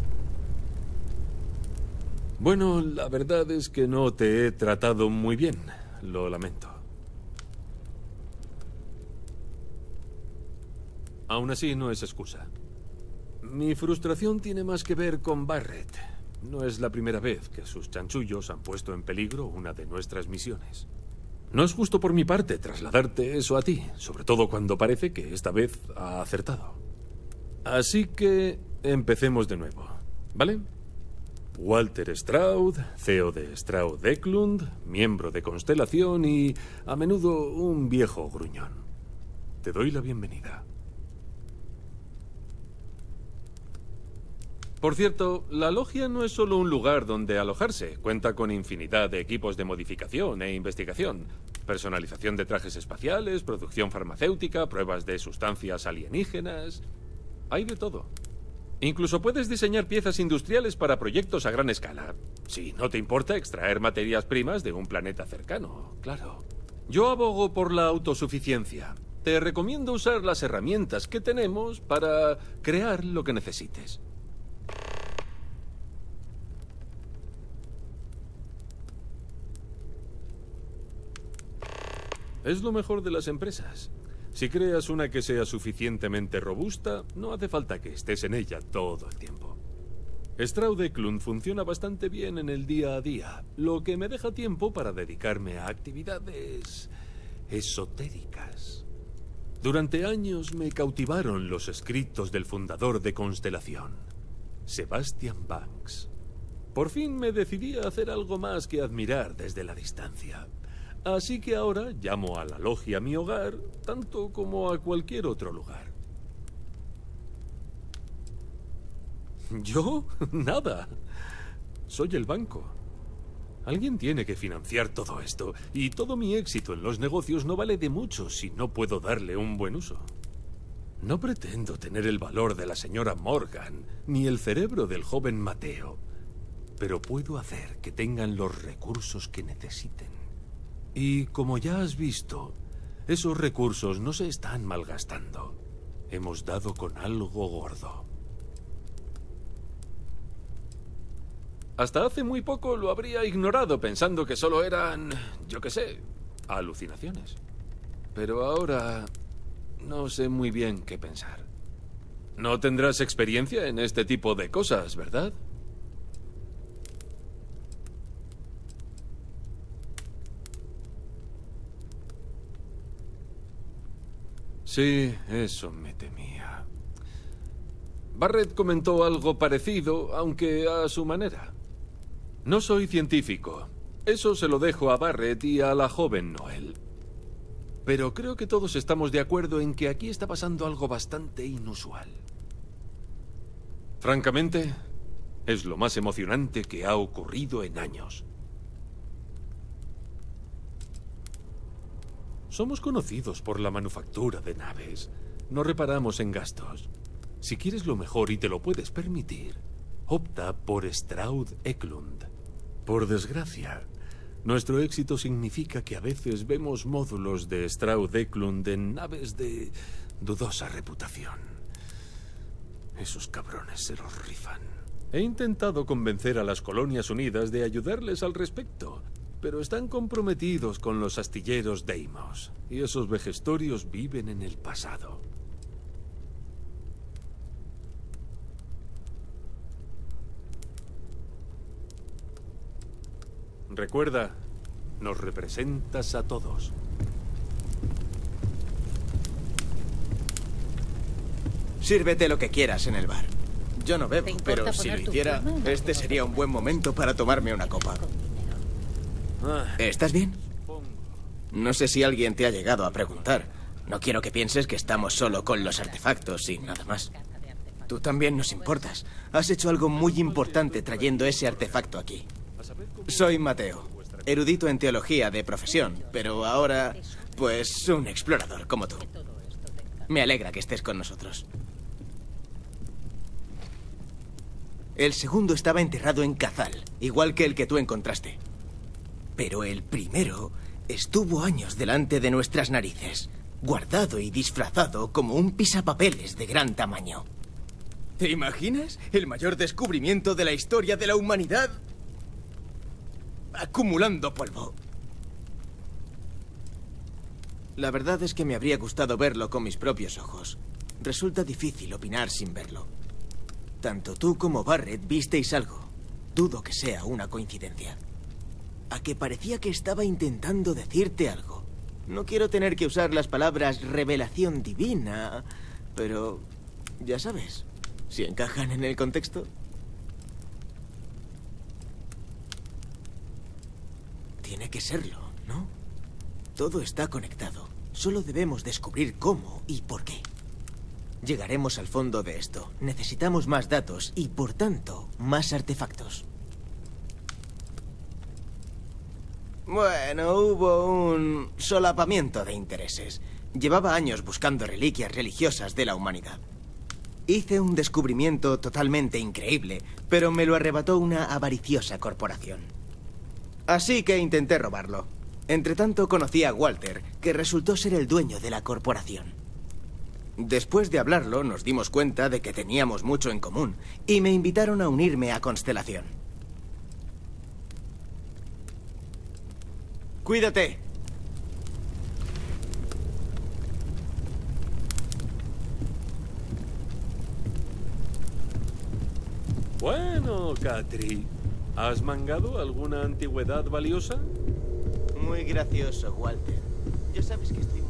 Bueno, la verdad es que no te he tratado muy bien. Lo lamento. Aún así, no es excusa. Mi frustración tiene más que ver con Barrett. No es la primera vez que sus chanchullos han puesto en peligro una de nuestras misiones. No es justo por mi parte trasladarte eso a ti, sobre todo cuando parece que esta vez ha acertado. Así que empecemos de nuevo, ¿vale? Walter Stroud, CEO de Stroud Eklund, miembro de Constelación y a menudo un viejo gruñón. Te doy la bienvenida. Por cierto, la logia no es solo un lugar donde alojarse. Cuenta con infinidad de equipos de modificación e investigación. Personalización de trajes espaciales, producción farmacéutica, pruebas de sustancias alienígenas. Hay de todo. Incluso puedes diseñar piezas industriales para proyectos a gran escala. Si no te importa extraer materias primas de un planeta cercano, claro. Yo abogo por la autosuficiencia. Te recomiendo usar las herramientas que tenemos para crear lo que necesites. Es lo mejor de las empresas. Si creas una que sea suficientemente robusta, no hace falta que estés en ella todo el tiempo. Stroud Eklund funciona bastante bien en el día a día, lo que me deja tiempo para dedicarme a actividades esotéricas. Durante años me cautivaron los escritos del fundador de Constelación, Sebastian Banks. Por fin me decidí a hacer algo más que admirar desde la distancia. Así que ahora llamo a la logia mi hogar, tanto como a cualquier otro lugar. ¿Yo? Nada. Soy el banco. Alguien tiene que financiar todo esto, y todo mi éxito en los negocios no vale de mucho si no puedo darle un buen uso. No pretendo tener el valor de la señora Morgan, ni el cerebro del joven Mateo, pero puedo hacer que tengan los recursos que necesiten. Y como ya has visto, Esos recursos no se están malgastando. Hemos dado con algo gordo. Hasta hace muy poco lo habría ignorado pensando que solo eran, yo qué sé, alucinaciones. Pero ahora no sé muy bien qué pensar. No tendrás experiencia en este tipo de cosas, ¿verdad? Sí, eso me temía. Barrett comentó algo parecido, aunque a su manera. No soy científico. Eso se lo dejo a Barrett y a la joven Noel. Pero creo que todos estamos de acuerdo en que aquí está pasando algo bastante inusual. Francamente, es lo más emocionante que ha ocurrido en años. Somos conocidos por la manufactura de naves. No reparamos en gastos. Si quieres lo mejor y te lo puedes permitir, opta por Straud Eklund. Por desgracia, nuestro éxito significa que a veces vemos módulos de Straud Eklund en naves de dudosa reputación. Esos cabrones se los rifan. He intentado convencer a las Colonias Unidas de ayudarles al respecto, pero están comprometidos con los astilleros Deimos, y esos vejestorios viven en el pasado. Recuerda, nos representas a todos. Sírvete lo que quieras en el bar. Yo no bebo, pero si lo hiciera, este sería un buen momento para tomarme una copa. Ah, ¿Estás bien? No sé si alguien te ha llegado a preguntar. No quiero que pienses que estamos solo con los artefactos y nada más. Tú también nos importas. Has hecho algo muy importante trayendo ese artefacto aquí. Soy Mateo, erudito en teología de profesión, pero ahora, pues, un explorador como tú. Me alegra que estés con nosotros. El segundo estaba enterrado en Cazal, igual que el que tú encontraste. Pero el primero estuvo años delante de nuestras narices, guardado y disfrazado como un pisapapeles de gran tamaño. ¿Te imaginas? El mayor descubrimiento de la historia de la humanidad acumulando polvo. La verdad es que me habría gustado verlo con mis propios ojos. Resulta difícil opinar sin verlo. Tanto tú como Barrett visteis algo. Dudo que sea una coincidencia. A que parecía que estaba intentando decirte algo. No quiero tener que usar las palabras revelación divina, pero ya sabes, si encajan en el contexto. Tiene que serlo, ¿no? Todo está conectado. Solo debemos descubrir cómo y por qué. Llegaremos al fondo de esto. Necesitamos más datos y, por tanto, más artefactos. Bueno, hubo un solapamiento de intereses. Llevaba años buscando reliquias religiosas de la humanidad. Hice un descubrimiento totalmente increíble, pero me lo arrebató una avariciosa corporación. Así que intenté robarlo. Entretanto conocí a Walter, que resultó ser el dueño de la corporación. Después de hablarlo, nos dimos cuenta de que teníamos mucho en común, y me invitaron a unirme a Constelación. Cuídate. Bueno, Catri, ¿has mangado alguna antigüedad valiosa? Muy gracioso, Walter. Ya sabes que estoy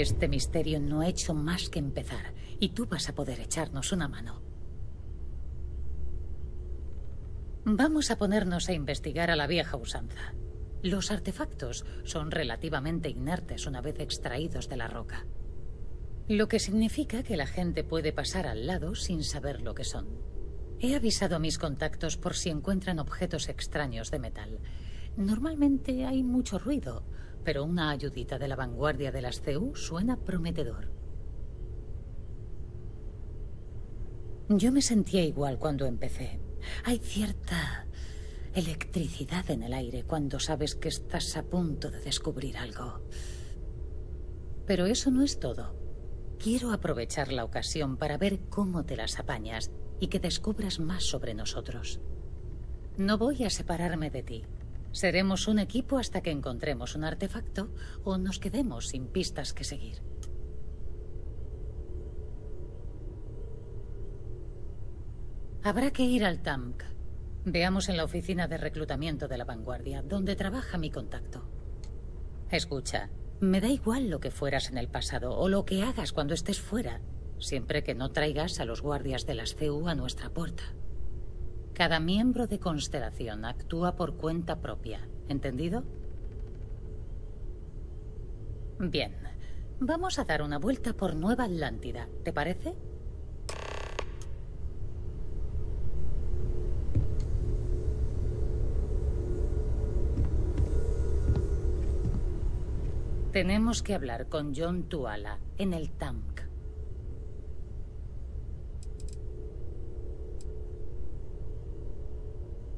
Este misterio no ha hecho más que empezar y tú vas a poder echarnos una mano. Vamos a ponernos a investigar a la vieja usanza. Los artefactos son relativamente inertes una vez extraídos de la roca. Lo que significa que la gente puede pasar al lado sin saber lo que son. He avisado a mis contactos por si encuentran objetos extraños de metal. Normalmente hay mucho ruido, pero una ayudita de la vanguardia de las CU suena prometedor. Yo me sentía igual cuando empecé. Hay cierta electricidad en el aire cuando sabes que estás a punto de descubrir algo. Pero eso no es todo. Quiero aprovechar la ocasión para ver cómo te las apañas y que descubras más sobre nosotros. No voy a separarme de ti. Seremos un equipo hasta que encontremos un artefacto o nos quedemos sin pistas que seguir. Habrá que ir al TAMC. Veamos en la oficina de reclutamiento de la vanguardia, donde trabaja mi contacto. Escucha, me da igual lo que fueras en el pasado o lo que hagas cuando estés fuera, siempre que no traigas a los guardias de las CU a nuestra puerta. Cada miembro de Constelación actúa por cuenta propia, ¿entendido? Bien, vamos a dar una vuelta por Nueva Atlántida, ¿te parece? Tenemos que hablar con John Tuala en el TAMC.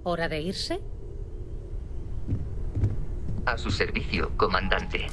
¿Hora de irse? A su servicio, comandante.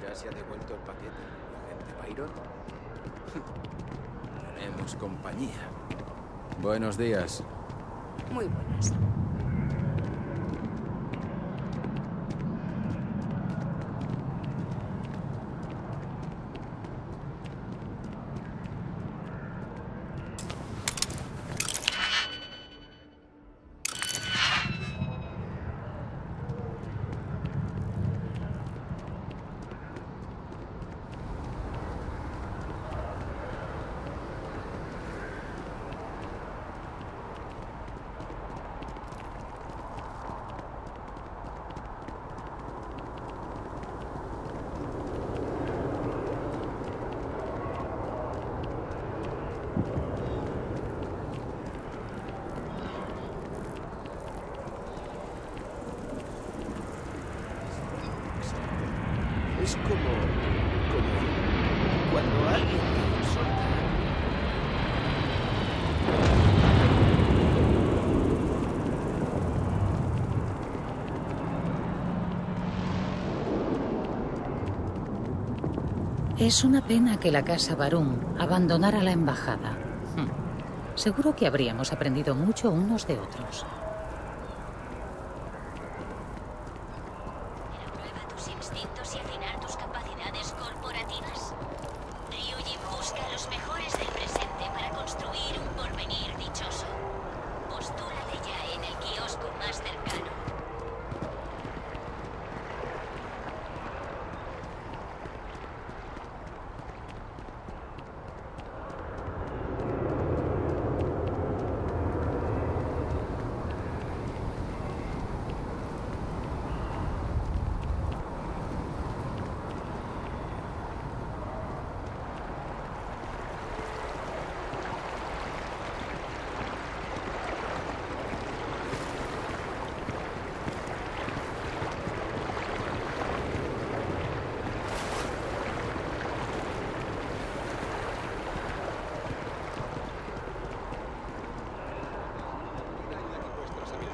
¿Ya se ha devuelto el paquete? ¿Agente Byron? Tenemos compañía. Buenos días. Es una pena que la casa Barum abandonara la embajada. Hmm. Seguro que habríamos aprendido mucho unos de otros. Prueba tus instintos y afinar tus capacidades corporativas. Ryujin busca a los mejores del presente para construir un porvenir dichoso. Postúlale ya en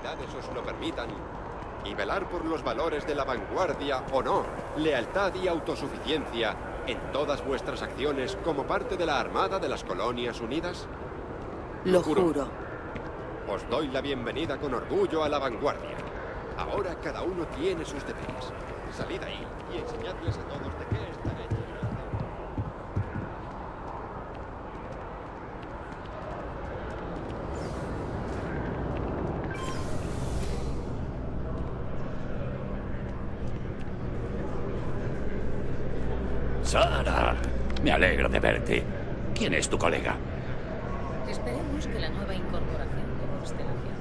autoridades os lo permitan, y los valores de la vanguardia, honor, lealtad y autosuficiencia en todas vuestras acciones como parte de la Armada de las Colonias Unidas? Lo juro. Os doy la bienvenida con orgullo a la vanguardia. Ahora cada uno tiene sus deberes. Salid ahí y enseñadles a todos de qué están hechos. Sara, me alegro de verte. ¿Quién es tu colega? Esperemos que la nueva incorporación de Constelación.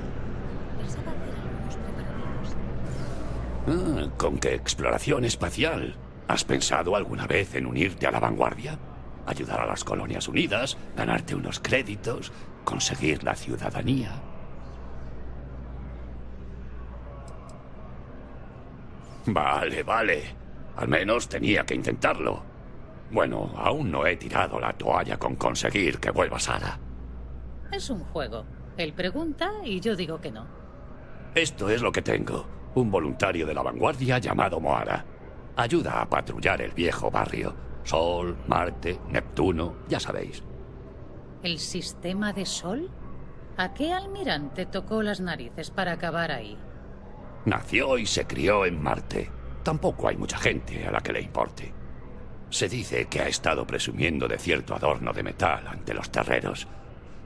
Pensaba hacer algunos preparativos. Ah, ¿Con qué exploración espacial? ¿Has pensado alguna vez en unirte a la vanguardia? ¿Ayudar a las colonias unidas? ¿Ganarte unos créditos? ¿Conseguir la ciudadanía? Vale, vale. Al menos tenía que intentarlo. Bueno, aún no he tirado la toalla con conseguir que vuelva Sara. Es un juego. Él pregunta y yo digo que no. Esto es lo que tengo. Un voluntario de la vanguardia llamado Moara. Ayuda a patrullar el viejo barrio. Sol, Marte, Neptuno, ya sabéis. ¿El sistema de Sol? ¿A qué almirante tocó las narices para acabar ahí? Nació y se crió en Marte. Tampoco hay mucha gente a la que le importe. Se dice que ha estado presumiendo de cierto adorno de metal ante los terreros.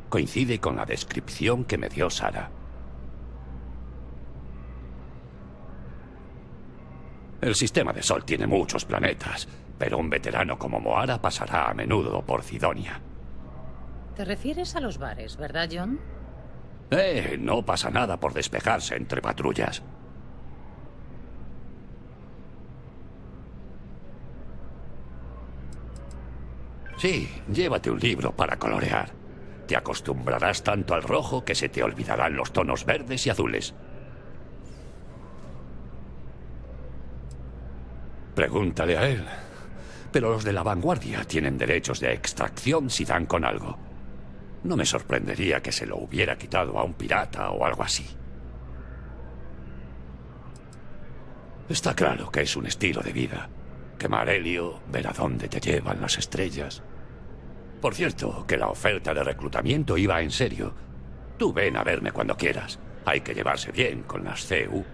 Coincide con la descripción que me dio Sara. El sistema de Sol tiene muchos planetas, pero un veterano como Moara pasará a menudo por Cidonia. ¿Te refieres a los bares, verdad, John? Eh, no pasa nada por despejarse entre patrullas. Sí, llévate un libro para colorear. Te acostumbrarás tanto al rojo que se te olvidarán los tonos verdes y azules. Pregúntale a él. Pero los de la vanguardia tienen derechos de extracción si dan con algo. No me sorprendería que se lo hubiera quitado a un pirata o algo así. Está claro que es un estilo de vida. Quemar helio, ver a dónde te llevan las estrellas. Por cierto, que la oferta de reclutamiento iba en serio. Tú ven a verme cuando quieras. Hay que llevarse bien con las CU.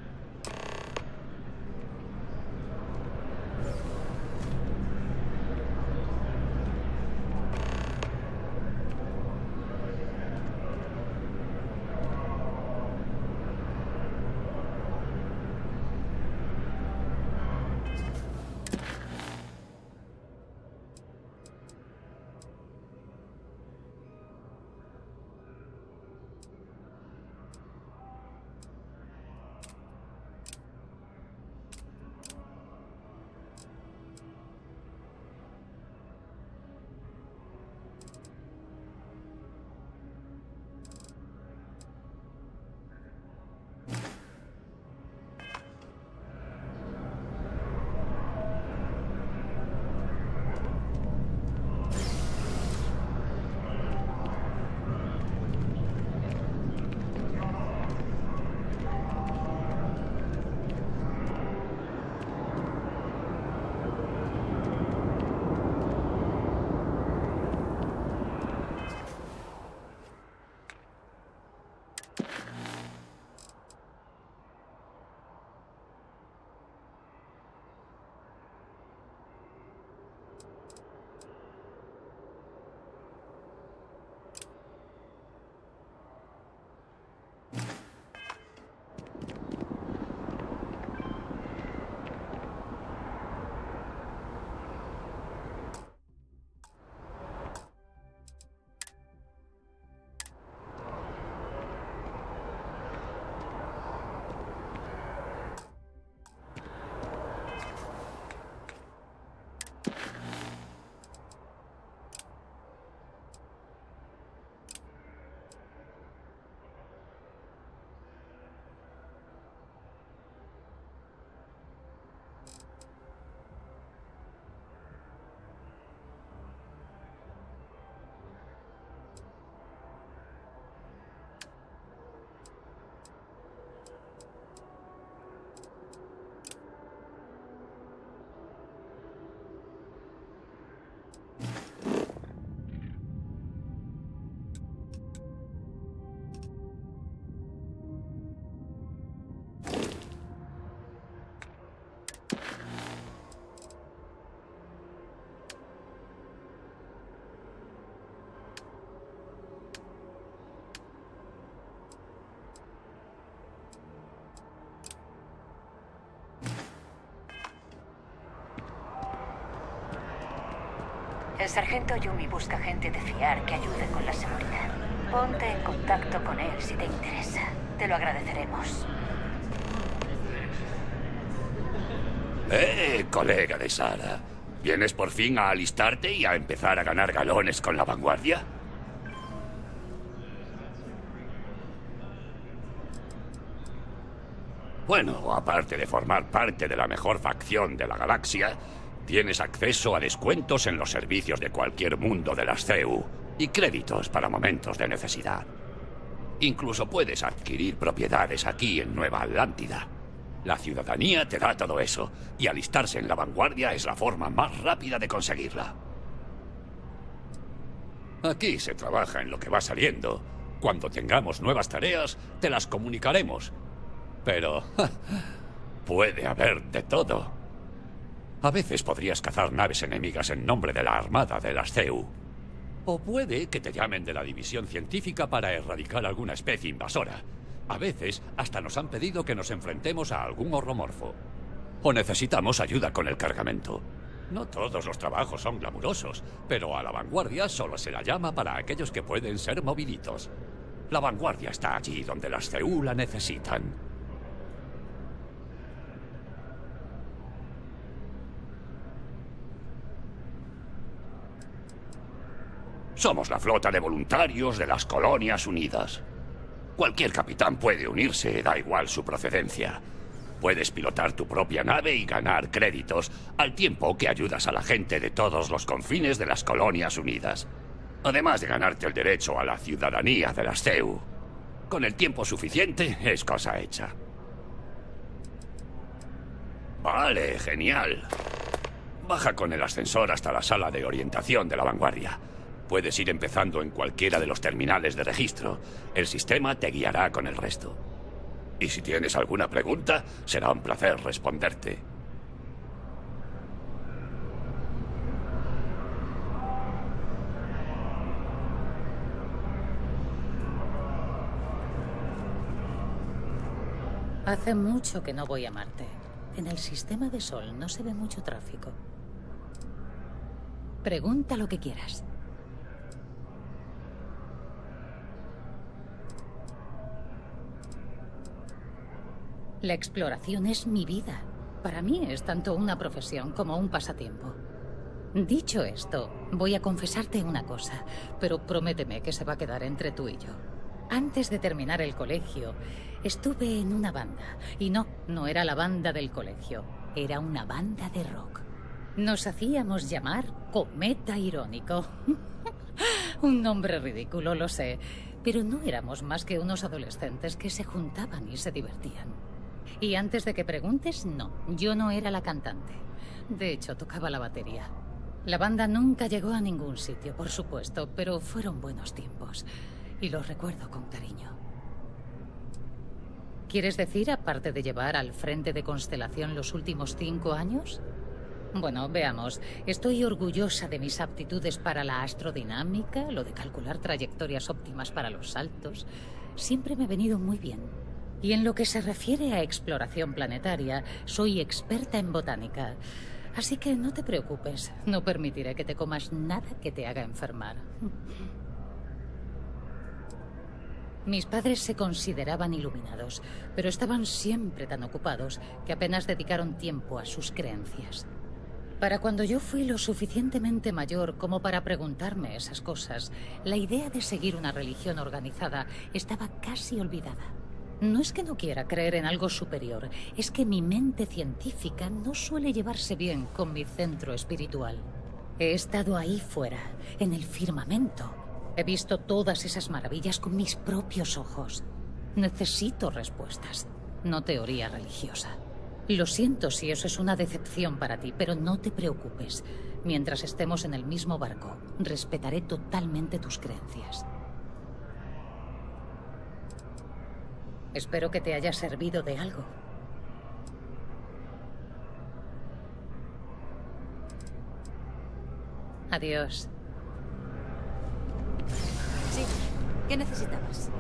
El sargento Yumi busca gente de fiar que ayude con la seguridad. Ponte en contacto con él si te interesa. Te lo agradeceremos. Eh, colega de Sara. ¿Vienes por fin a alistarte y a empezar a ganar galones con la vanguardia? Bueno, aparte de formar parte de la mejor facción de la galaxia, tienes acceso a descuentos en los servicios de cualquier mundo de las CEU y créditos para momentos de necesidad. Incluso puedes adquirir propiedades aquí en Nueva Atlántida. La ciudadanía te da todo eso, y alistarse en la vanguardia es la forma más rápida de conseguirla. Aquí se trabaja en lo que va saliendo. Cuando tengamos nuevas tareas, te las comunicaremos. Pero puede haber de todo. A veces podrías cazar naves enemigas en nombre de la Armada de las CEU. O puede que te llamen de la división científica para erradicar alguna especie invasora. A veces hasta nos han pedido que nos enfrentemos a algún horromorfo. O necesitamos ayuda con el cargamento. No todos los trabajos son glamurosos, pero a la vanguardia solo se la llama para aquellos que pueden ser moviditos. La vanguardia está allí donde las CEU la necesitan. Somos la flota de voluntarios de las Colonias Unidas. Cualquier capitán puede unirse, da igual su procedencia. Puedes pilotar tu propia nave y ganar créditos, al tiempo que ayudas a la gente de todos los confines de las Colonias Unidas. Además de ganarte el derecho a la ciudadanía de las CEU. Con el tiempo suficiente es cosa hecha. Vale, genial. Baja con el ascensor hasta la sala de orientación de la vanguardia. Puedes ir empezando en cualquiera de los terminales de registro. El sistema te guiará con el resto. Y si tienes alguna pregunta, será un placer responderte. Hace mucho que no voy a Marte. En el sistema de Sol no se ve mucho tráfico. Pregunta lo que quieras. La exploración es mi vida. Para mí es tanto una profesión como un pasatiempo. Dicho esto, voy a confesarte una cosa, pero prométeme que se va a quedar entre tú y yo. Antes de terminar el colegio, estuve en una banda. Y no, no era la banda del colegio, era una banda de rock. Nos hacíamos llamar Cometa Irónico. Un nombre ridículo, lo sé, pero no éramos más que unos adolescentes que se juntaban y se divertían. Y antes de que preguntes, no, yo no era la cantante. De hecho, tocaba la batería. La banda nunca llegó a ningún sitio, por supuesto, pero fueron buenos tiempos. Y los recuerdo con cariño. ¿Quieres decir, aparte de llevar al frente de Constelación los últimos cinco años? Bueno, veamos. Estoy orgullosa de mis aptitudes para la astrodinámica, lo de calcular trayectorias óptimas para los saltos. Siempre me he venido muy bien. Y en lo que se refiere a exploración planetaria, soy experta en botánica. Así que no te preocupes, no permitiré que te comas nada que te haga enfermar. Mis padres se consideraban iluminados, pero estaban siempre tan ocupados que apenas dedicaron tiempo a sus creencias. Para cuando yo fui lo suficientemente mayor como para preguntarme esas cosas, la idea de seguir una religión organizada estaba casi olvidada. No es que no quiera creer en algo superior, es que mi mente científica no suele llevarse bien con mi centro espiritual. He estado ahí fuera, en el firmamento. He visto todas esas maravillas con mis propios ojos. Necesito respuestas, no teoría religiosa. Lo siento si eso es una decepción para ti, pero no te preocupes. Mientras estemos en el mismo barco, respetaré totalmente tus creencias. Espero que te haya servido de algo. Adiós. Sí. ¿Qué necesitabas?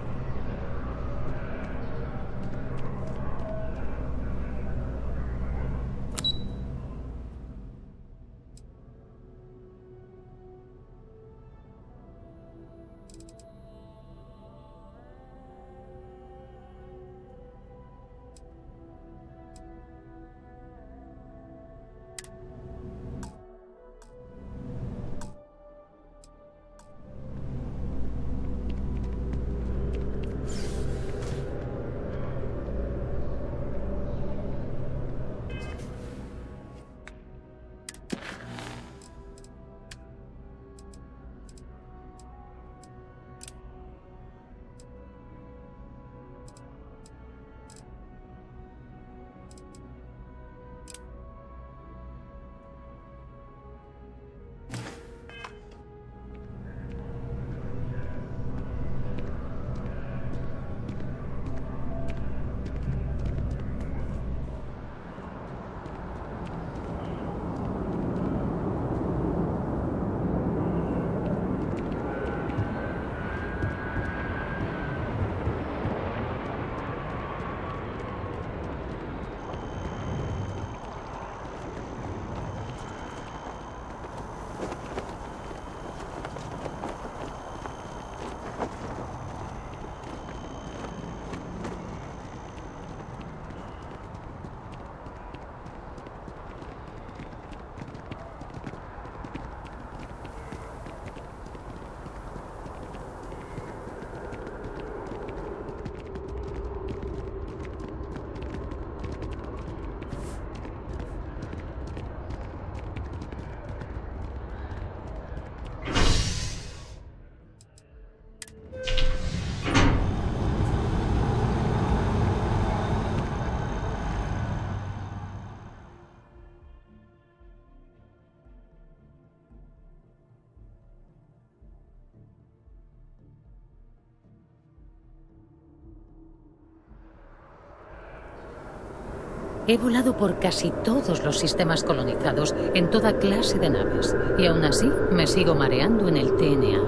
He volado por casi todos los sistemas colonizados en toda clase de naves y aún así me sigo mareando en el TNA.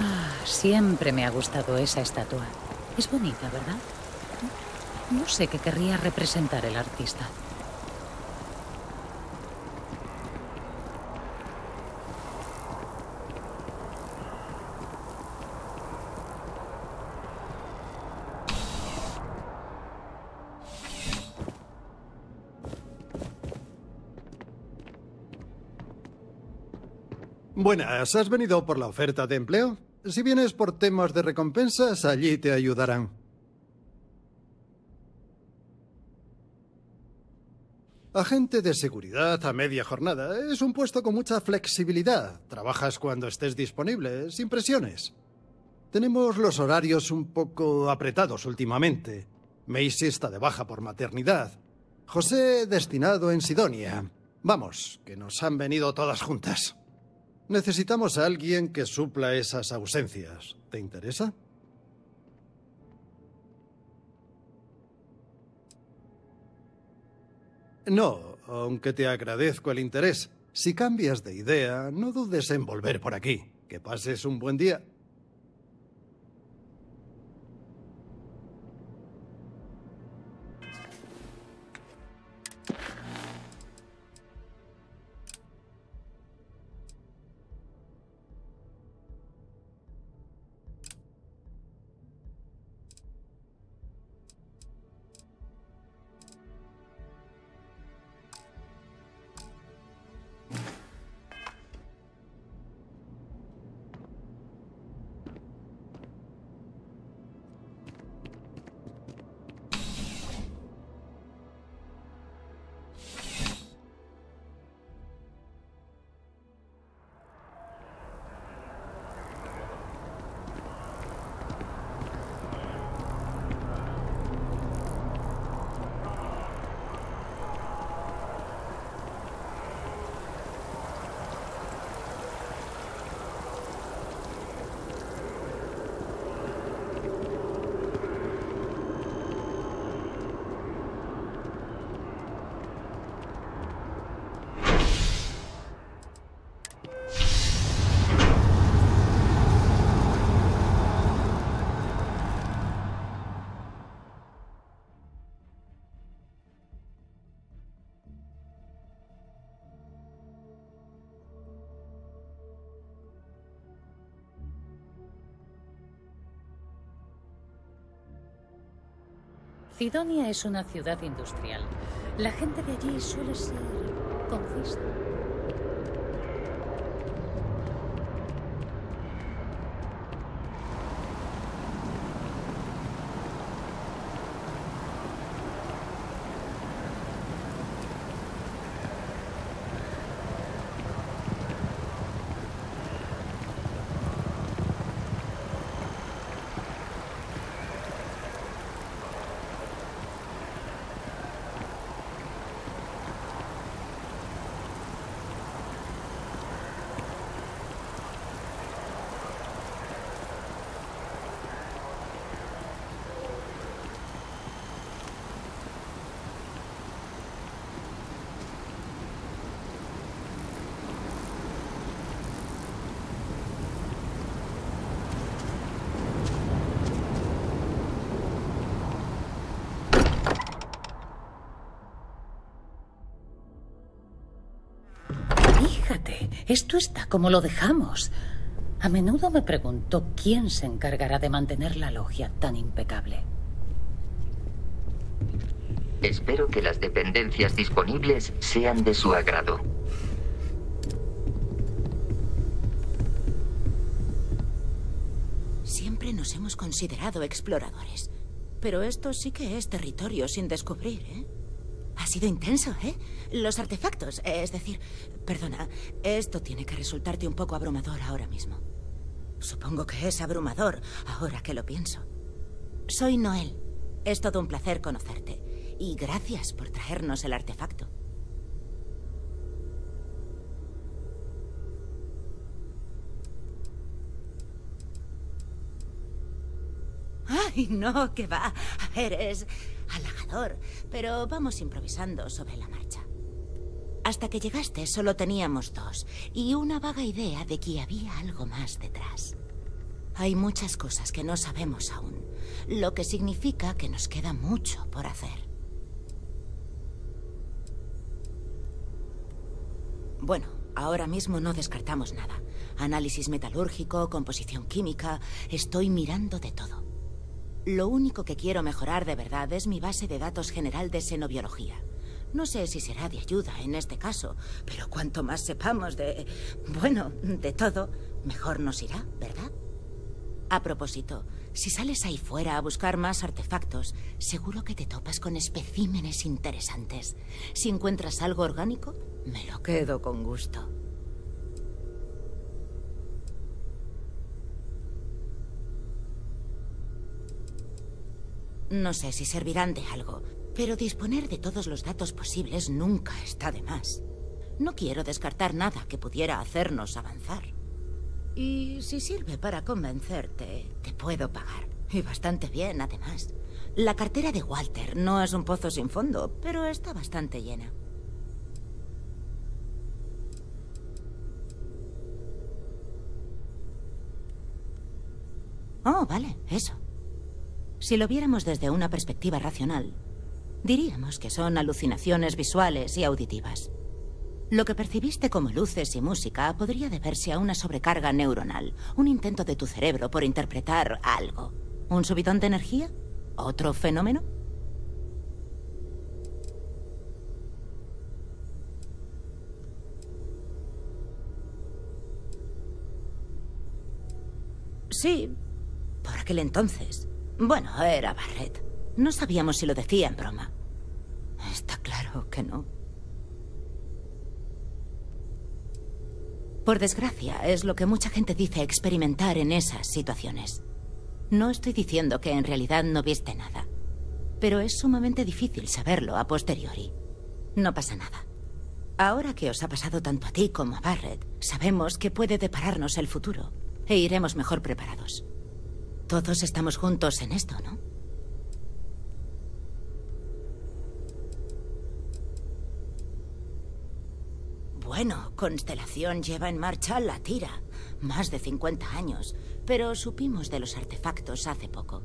Ah, siempre me ha gustado esa estatua. Es bonita, ¿verdad? No sé qué querría representar el artista. Buenas, ¿has venido por la oferta de empleo? Si vienes por temas de recompensas, allí te ayudarán. Agente de seguridad a media jornada. Es un puesto con mucha flexibilidad. Trabajas cuando estés disponible, sin presiones. Tenemos los horarios un poco apretados últimamente. Macy está de baja por maternidad. José destinado en Sidonia. Vamos, que nos han venido todas juntas. Necesitamos a alguien que supla esas ausencias. ¿Te interesa? No, aunque te agradezco el interés. Si cambias de idea, no dudes en volver por aquí. Que pases un buen día. Cidonia es una ciudad industrial. La gente de allí suele ser concisa. Fíjate, esto está como lo dejamos. A menudo me pregunto quién se encargará de mantener la logia tan impecable. Espero que las dependencias disponibles sean de su agrado. Siempre nos hemos considerado exploradores. Pero esto sí que es territorio sin descubrir, ¿eh? sido intenso, ¿eh? Los artefactos, es decir, perdona, esto tiene que resultarte un poco abrumador ahora mismo. Supongo que es abrumador, ahora que lo pienso. Soy Noel. Es todo un placer conocerte. Y gracias por traernos el artefacto. ¡Ay, no! qué va? eres pero vamos improvisando sobre la marcha. Hasta que llegaste solo teníamos dos y una vaga idea de que había algo más detrás. Hay muchas cosas que no sabemos aún, lo que significa que nos queda mucho por hacer. Bueno, ahora mismo no descartamos nada. Análisis metalúrgico, composición química, estoy mirando de todo. Lo único que quiero mejorar de verdad es mi base de datos general de xenobiología. No sé si será de ayuda en este caso, pero cuanto más sepamos de... bueno, de todo, mejor nos irá, ¿verdad? A propósito, si sales ahí fuera a buscar más artefactos, seguro que te topas con especímenes interesantes. Si encuentras algo orgánico, me lo quedo con gusto. No sé si servirán de algo, pero disponer de todos los datos posibles nunca está de más. No quiero descartar nada que pudiera hacernos avanzar. Y si sirve para convencerte, te puedo pagar. Y bastante bien, además. La cartera de Walter no es un pozo sin fondo, pero está bastante llena. Oh, vale, eso. Si lo viéramos desde una perspectiva racional, diríamos que son alucinaciones visuales y auditivas. Lo que percibiste como luces y música podría deberse a una sobrecarga neuronal, un intento de tu cerebro por interpretar algo. ¿Un subidón de energía? ¿Otro fenómeno? Sí, por aquel entonces. Bueno, era Barrett. No sabíamos si lo decía en broma. Está claro que no. Por desgracia, es lo que mucha gente dice experimentar en esas situaciones. No estoy diciendo que en realidad no viste nada, pero es sumamente difícil saberlo a posteriori. No pasa nada. Ahora que os ha pasado tanto a ti como a Barrett, sabemos que puede depararnos el futuro e iremos mejor preparados. Todos estamos juntos en esto, ¿no? Bueno, Constelación lleva en marcha la tira. Más de 50 años. Pero supimos de los artefactos hace poco.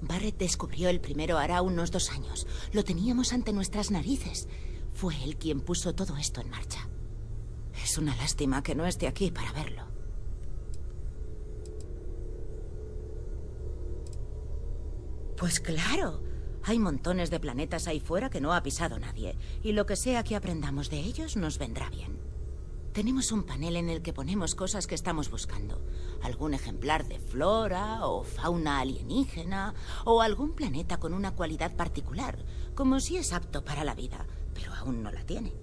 Barrett descubrió el primero hará unos dos años. Lo teníamos ante nuestras narices. Fue él quien puso todo esto en marcha. Es una lástima que no esté aquí para verlo. Pues claro. Hay montones de planetas ahí fuera que no ha pisado nadie. Y lo que sea que aprendamos de ellos nos vendrá bien. Tenemos un panel en el que ponemos cosas que estamos buscando. Algún ejemplar de flora o fauna alienígena o algún planeta con una cualidad particular, como si es apto para la vida, pero aún no la tiene.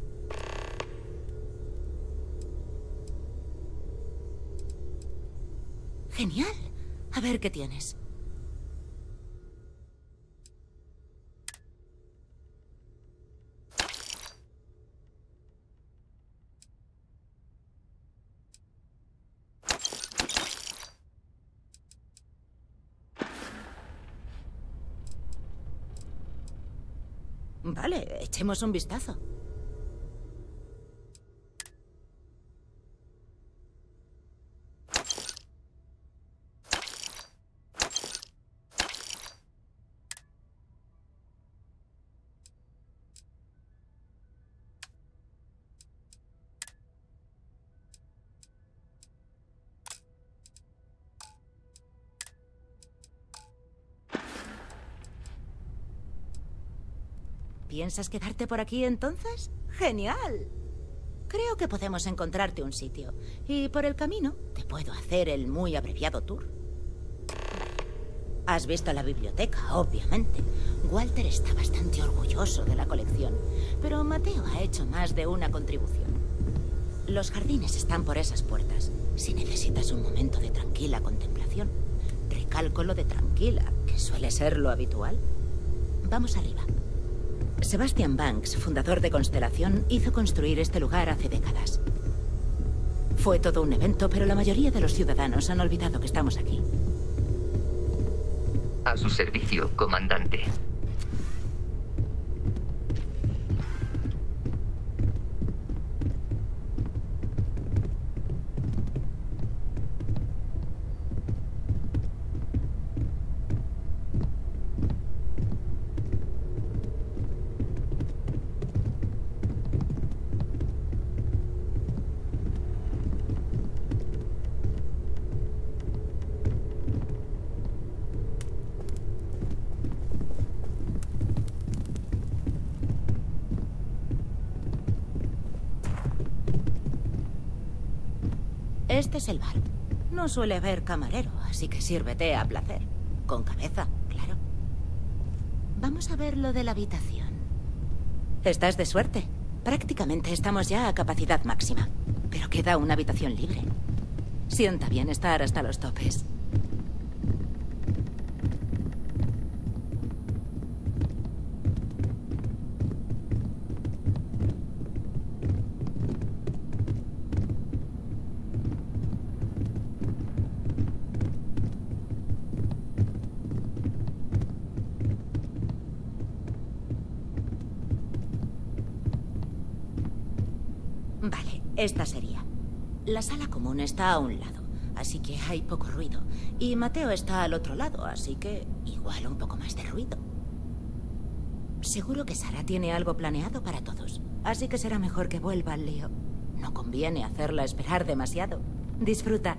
Genial. A ver qué tienes. Vale, echemos un vistazo. ¿Piensas quedarte por aquí entonces? ¡Genial! Creo que podemos encontrarte un sitio. Y por el camino te puedo hacer el muy abreviado tour. Has visto la biblioteca, obviamente. Walter está bastante orgulloso de la colección, pero Mateo ha hecho más de una contribución. Los jardines están por esas puertas. Si necesitas un momento de tranquila contemplación, recalco lo de tranquila, que suele ser lo habitual. Vamos arriba. Sebastian Banks, fundador de Constelación, hizo construir este lugar hace décadas. Fue todo un evento, pero la mayoría de los ciudadanos han olvidado que estamos aquí. A su servicio, comandante. Este el bar. No suele haber camarero, así que sírvete a placer. Con cabeza, claro. Vamos a ver lo de la habitación. Estás de suerte. Prácticamente estamos ya a capacidad máxima. Pero queda una habitación libre. Sienta bien estar hasta los topes. Vale, esta sería. La sala común está a un lado, así que hay poco ruido. Y Mateo está al otro lado, así que igual un poco más de ruido. Seguro que Sara tiene algo planeado para todos, así que será mejor que vuelva al lío. No conviene hacerla esperar demasiado. Disfruta.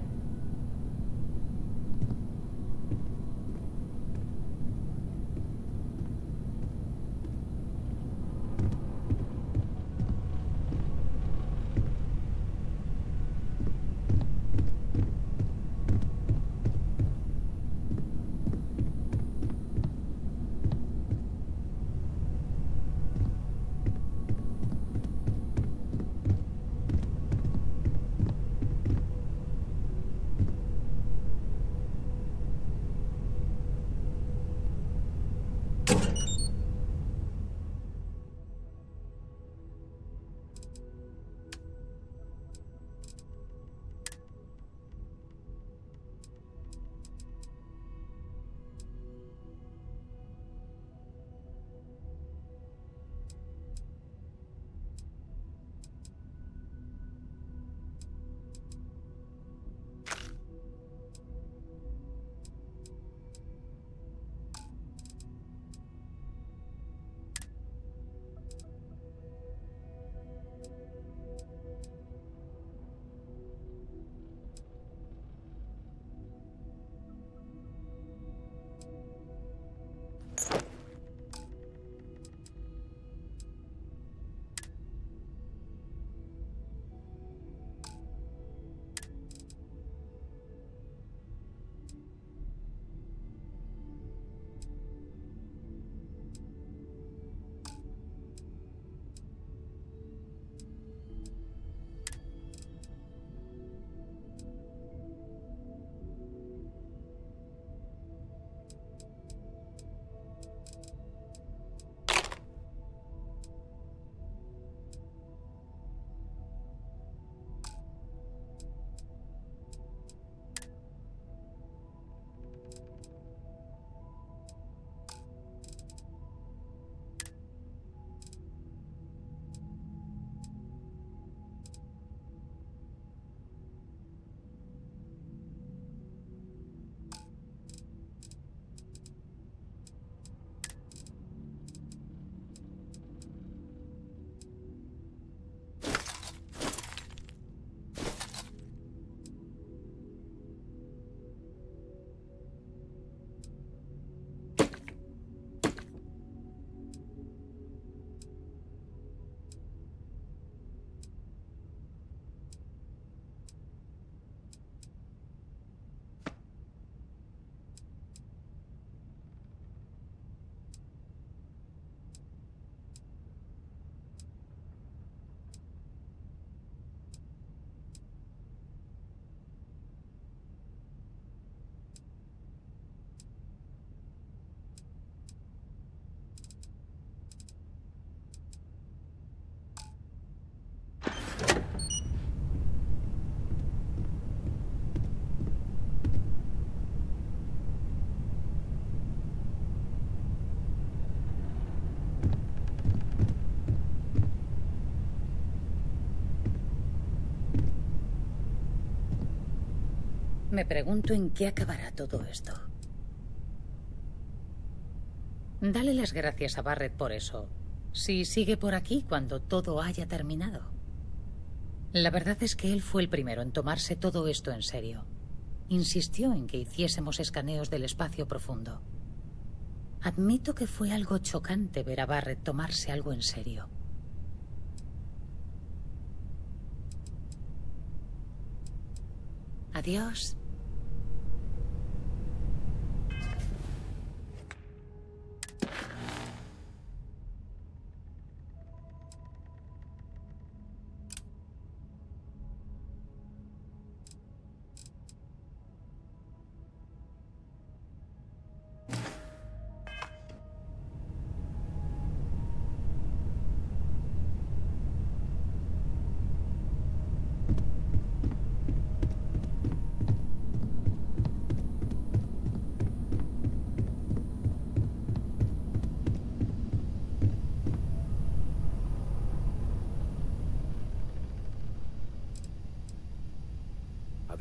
Me pregunto en qué acabará todo esto. Dale las gracias a Barrett por eso. Si sigue por aquí cuando todo haya terminado. La verdad es que él fue el primero en tomarse todo esto en serio. Insistió en que hiciésemos escaneos del espacio profundo. Admito que fue algo chocante ver a Barrett tomarse algo en serio. Adiós.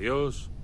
Adiós.